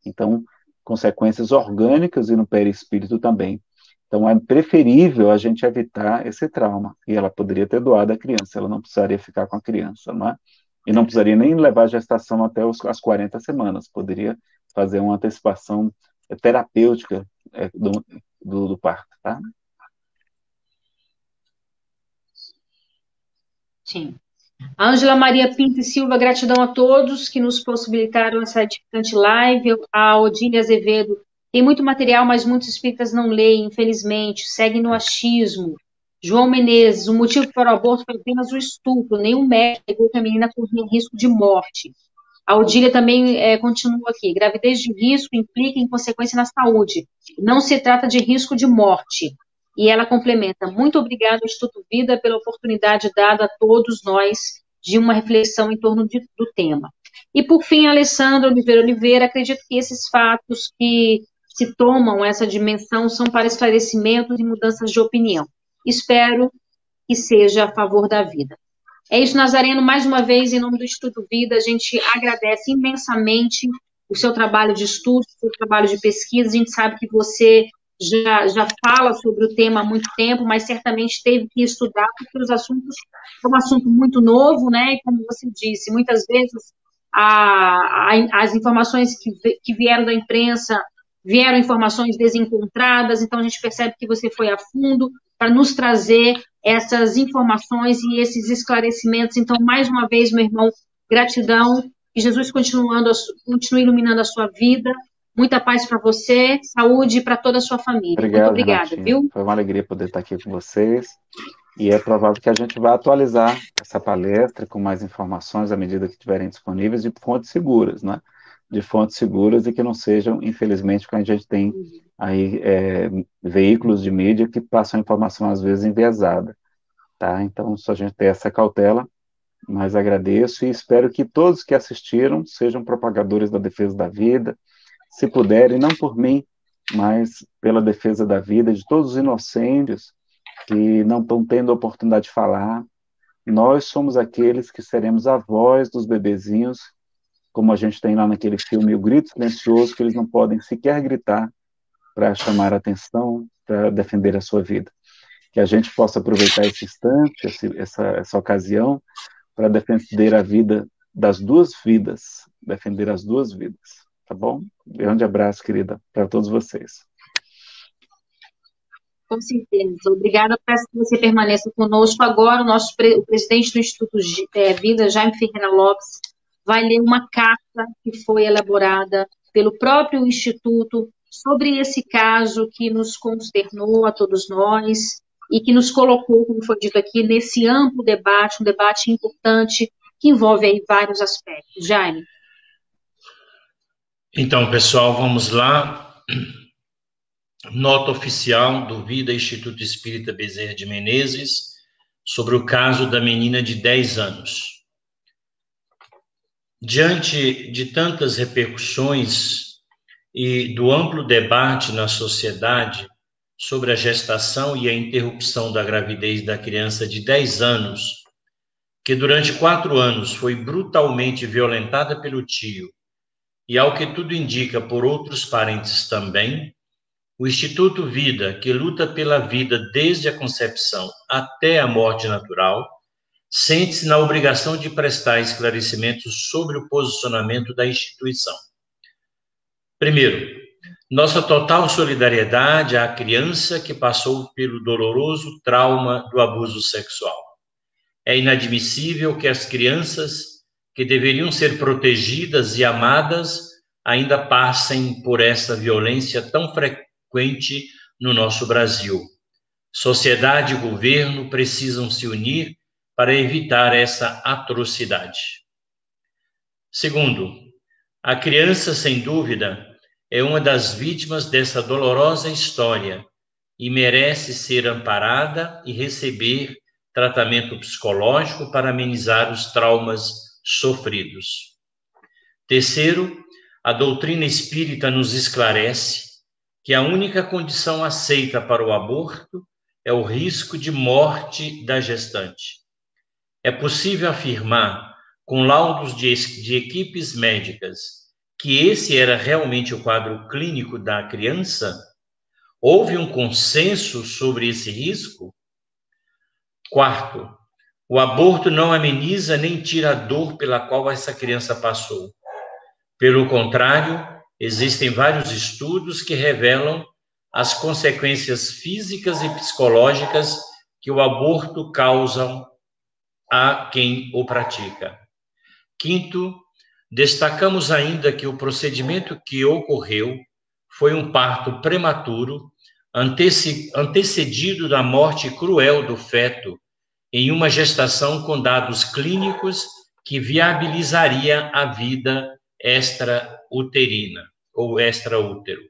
Speaker 2: Então, consequências orgânicas e no perispírito também. Então, é preferível a gente evitar esse trauma. E ela poderia ter doado a criança, ela não precisaria ficar com a criança, não é? E não precisaria nem levar a gestação até os, as 40 semanas, poderia fazer uma antecipação terapêutica é, do, do, do parto, tá?
Speaker 3: Sim. Ângela Maria Pinto e Silva, gratidão a todos que nos possibilitaram essa edificante live. A Odília Azevedo, tem muito material, mas muitos espíritas não leem, infelizmente, seguem no achismo. João Menezes, o motivo para o aborto foi apenas o estupro, nenhum médico negou que a menina corria risco de morte. A Odília também é, continua aqui. Gravidez de risco implica em consequência na saúde. Não se trata de risco de morte. E ela complementa: Muito obrigado, Instituto Vida, pela oportunidade dada a todos nós de uma reflexão em torno de, do tema. E, por fim, Alessandra Oliveira Oliveira, acredito que esses fatos que se tomam essa dimensão são para esclarecimentos e mudanças de opinião. Espero que seja a favor da vida. É isso, Nazareno. Mais uma vez, em nome do Instituto Vida, a gente agradece imensamente o seu trabalho de estudo, o seu trabalho de pesquisa. A gente sabe que você já, já fala sobre o tema há muito tempo, mas certamente teve que estudar, porque os assuntos é um assunto muito novo, né? E como você disse, muitas vezes a, a, as informações que, que vieram da imprensa vieram informações desencontradas, então a gente percebe que você foi a fundo para nos trazer essas informações e esses esclarecimentos. Então, mais uma vez, meu irmão, gratidão, que Jesus continuando, continue iluminando a sua vida, Muita paz para você, saúde para toda a sua família. Obrigado, Muito obrigada, viu?
Speaker 2: Foi uma alegria poder estar aqui com vocês. E é provável que a gente vá atualizar essa palestra com mais informações à medida que estiverem disponíveis de fontes seguras, né? De fontes seguras e que não sejam, infelizmente, quando a gente tem aí é, veículos de mídia que passam informação às vezes enviesada, tá? Então, só a gente ter essa cautela, mas agradeço e espero que todos que assistiram sejam propagadores da defesa da vida, se puderem, não por mim, mas pela defesa da vida de todos os inocentes que não estão tendo a oportunidade de falar. Nós somos aqueles que seremos a voz dos bebezinhos, como a gente tem lá naquele filme O Grito Silencioso, que eles não podem sequer gritar para chamar a atenção, para defender a sua vida. Que a gente possa aproveitar esse instante, essa, essa ocasião, para defender a vida das duas vidas, defender as duas vidas. Tá bom? Grande abraço, querida, para todos vocês.
Speaker 3: Com certeza. Obrigada. Peço que você permaneça conosco. Agora, o nosso o presidente do Instituto é, Vida, Jaime Ferreira Lopes, vai ler uma carta que foi elaborada pelo próprio Instituto sobre esse caso que nos consternou a todos nós e que nos colocou, como foi dito aqui, nesse amplo debate, um debate importante que envolve aí vários aspectos. Jaime.
Speaker 1: Então, pessoal, vamos lá. Nota oficial do Vida Instituto Espírita Bezerra de Menezes sobre o caso da menina de 10 anos. Diante de tantas repercussões e do amplo debate na sociedade sobre a gestação e a interrupção da gravidez da criança de 10 anos, que durante quatro anos foi brutalmente violentada pelo tio e, ao que tudo indica, por outros parentes também, o Instituto Vida, que luta pela vida desde a concepção até a morte natural, sente-se na obrigação de prestar esclarecimentos sobre o posicionamento da instituição. Primeiro, nossa total solidariedade à criança que passou pelo doloroso trauma do abuso sexual. É inadmissível que as crianças que deveriam ser protegidas e amadas ainda passem por essa violência tão frequente no nosso Brasil. Sociedade e governo precisam se unir para evitar essa atrocidade. Segundo, a criança, sem dúvida, é uma das vítimas dessa dolorosa história e merece ser amparada e receber tratamento psicológico para amenizar os traumas sofridos. Terceiro, a doutrina espírita nos esclarece que a única condição aceita para o aborto é o risco de morte da gestante. É possível afirmar, com laudos de, de equipes médicas, que esse era realmente o quadro clínico da criança? Houve um consenso sobre esse risco? Quarto, o aborto não ameniza nem tira a dor pela qual essa criança passou. Pelo contrário, existem vários estudos que revelam as consequências físicas e psicológicas que o aborto causa a quem o pratica. Quinto, destacamos ainda que o procedimento que ocorreu foi um parto prematuro, antecedido da morte cruel do feto em uma gestação com dados clínicos que viabilizaria a vida extrauterina ou extraútero.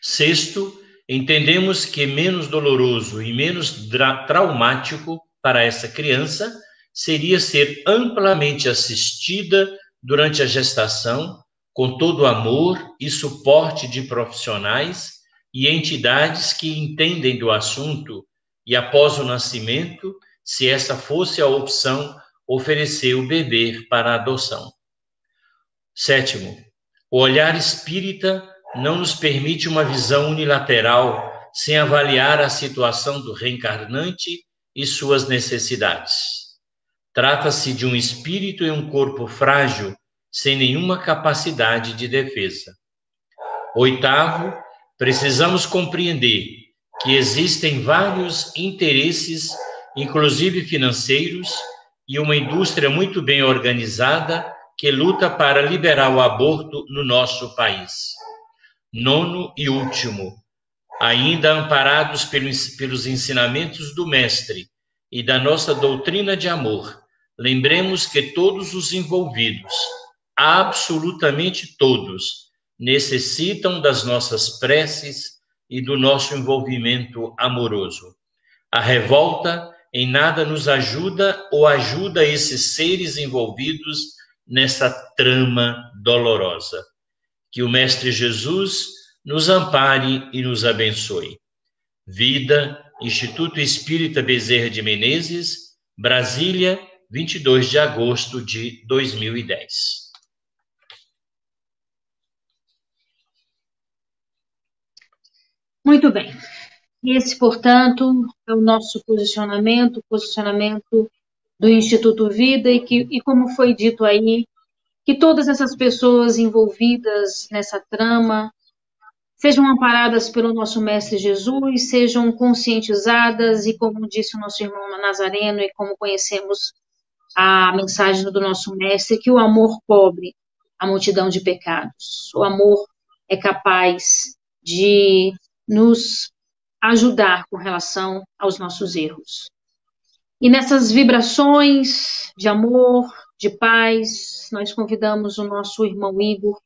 Speaker 1: Sexto, entendemos que menos doloroso e menos traumático para essa criança seria ser amplamente assistida durante a gestação, com todo o amor e suporte de profissionais e entidades que entendem do assunto, e após o nascimento, se essa fosse a opção, oferecer o bebê para adoção. Sétimo, o olhar espírita não nos permite uma visão unilateral sem avaliar a situação do reencarnante e suas necessidades. Trata-se de um espírito e um corpo frágil, sem nenhuma capacidade de defesa. Oitavo, precisamos compreender que existem vários interesses, inclusive financeiros, e uma indústria muito bem organizada que luta para liberar o aborto no nosso país. Nono e último, ainda amparados pelos, ensinamentos do Mestre e da nossa doutrina de amor, lembremos que todos os envolvidos, absolutamente todos, necessitam das nossas preces e do nosso envolvimento amoroso. A revolta em nada nos ajuda ou ajuda esses seres envolvidos nessa trama dolorosa. Que o Mestre Jesus nos ampare e nos abençoe. Vida, Instituto Espírita Bezerra de Menezes, Brasília, 22 de agosto de 2010.
Speaker 3: Muito bem. Esse, portanto, é o nosso posicionamento, posicionamento do Instituto Vida e que, e como foi dito aí, que todas essas pessoas envolvidas nessa trama sejam amparadas pelo nosso Mestre Jesus, sejam conscientizadas e, como disse o nosso irmão Nazareno, e como conhecemos a mensagem do nosso Mestre, que o amor cobre a multidão de pecados. O amor é capaz de nos ajudar com relação aos nossos erros. E nessas vibrações de amor, de paz, nós convidamos o nosso irmão Igor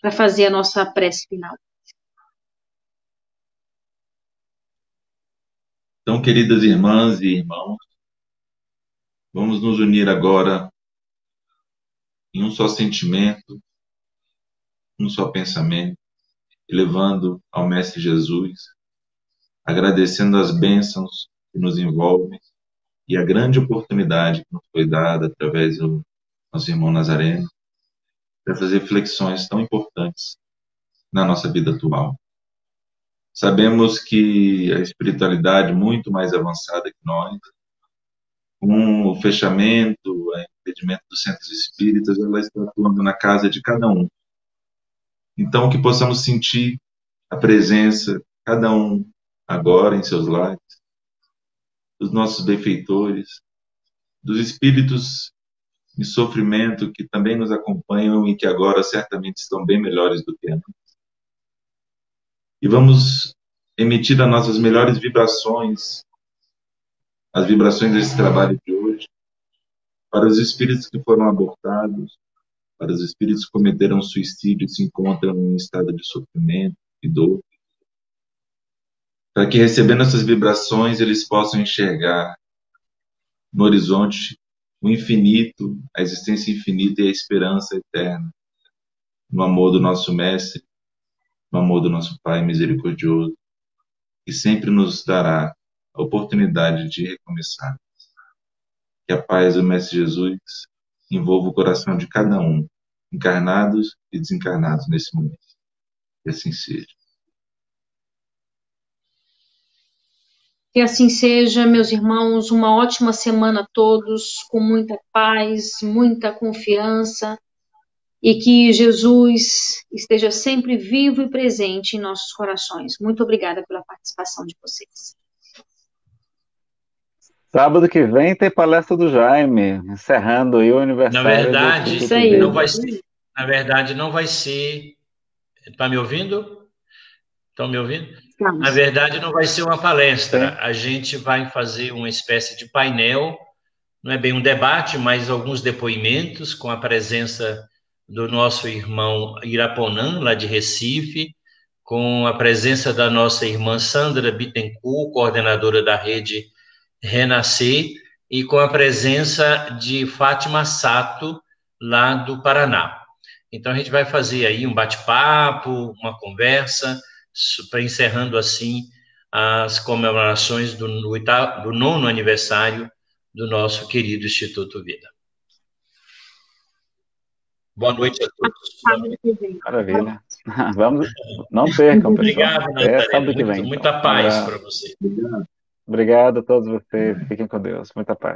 Speaker 3: para fazer a nossa prece final.
Speaker 4: Então, queridas irmãs e irmãos, vamos nos unir agora em um só sentimento, um só pensamento, elevando ao Mestre Jesus, agradecendo as bênçãos que nos envolvem e a grande oportunidade que nos foi dada através do nosso irmão Nazareno para fazer reflexões tão importantes na nossa vida atual. Sabemos que a espiritualidade muito mais avançada que nós, com o fechamento, o impedimento dos centros espíritas, ela está atuando na casa de cada um. Então, que possamos sentir a presença, cada um agora em seus lares, dos nossos benfeitores, dos espíritos em sofrimento que também nos acompanham e que agora certamente estão bem melhores do que antes. E vamos emitir as nossas melhores vibrações, as vibrações desse trabalho de hoje, para os espíritos que foram abortados, para os espíritos que cometeram suicídio e se encontram em estado de sofrimento e dor, para que recebendo essas vibrações eles possam enxergar no horizonte o infinito, a existência infinita e a esperança eterna, no amor do nosso Mestre, no amor do nosso Pai misericordioso, que sempre nos dará a oportunidade de recomeçar. Que a paz do Mestre Jesus envolva o coração de cada um, encarnados e desencarnados nesse momento. Que assim seja.
Speaker 3: Que assim seja, meus irmãos, uma ótima semana a todos, com muita paz, muita confiança e que Jesus esteja sempre vivo e presente em nossos corações. Muito obrigada pela participação de vocês.
Speaker 2: Sábado que vem tem palestra do Jaime, encerrando aí o aniversário.
Speaker 1: Na verdade, isso aí. não vai ser, na verdade, não vai ser. Está me ouvindo? Estão me ouvindo? Estamos. Na verdade, não vai ser uma palestra. Sim. A gente vai fazer uma espécie de painel, não é bem um debate, mas alguns depoimentos com a presença do nosso irmão Iraponã, lá de Recife, com a presença da nossa irmã Sandra Bittencourt, coordenadora da rede Renascer, e com a presença de Fátima Sato, lá do Paraná. Então, a gente vai fazer aí um bate-papo, uma conversa, para encerrando assim as comemorações do, do nono aniversário do nosso querido Instituto Vida. Boa noite a todos.
Speaker 2: Maravilha. Vamos, não percam, pessoal.
Speaker 1: Obrigado, Natália. Muito, vem, muita então. paz para vocês.
Speaker 2: Obrigado a todos vocês. Fiquem com Deus. Muita paz.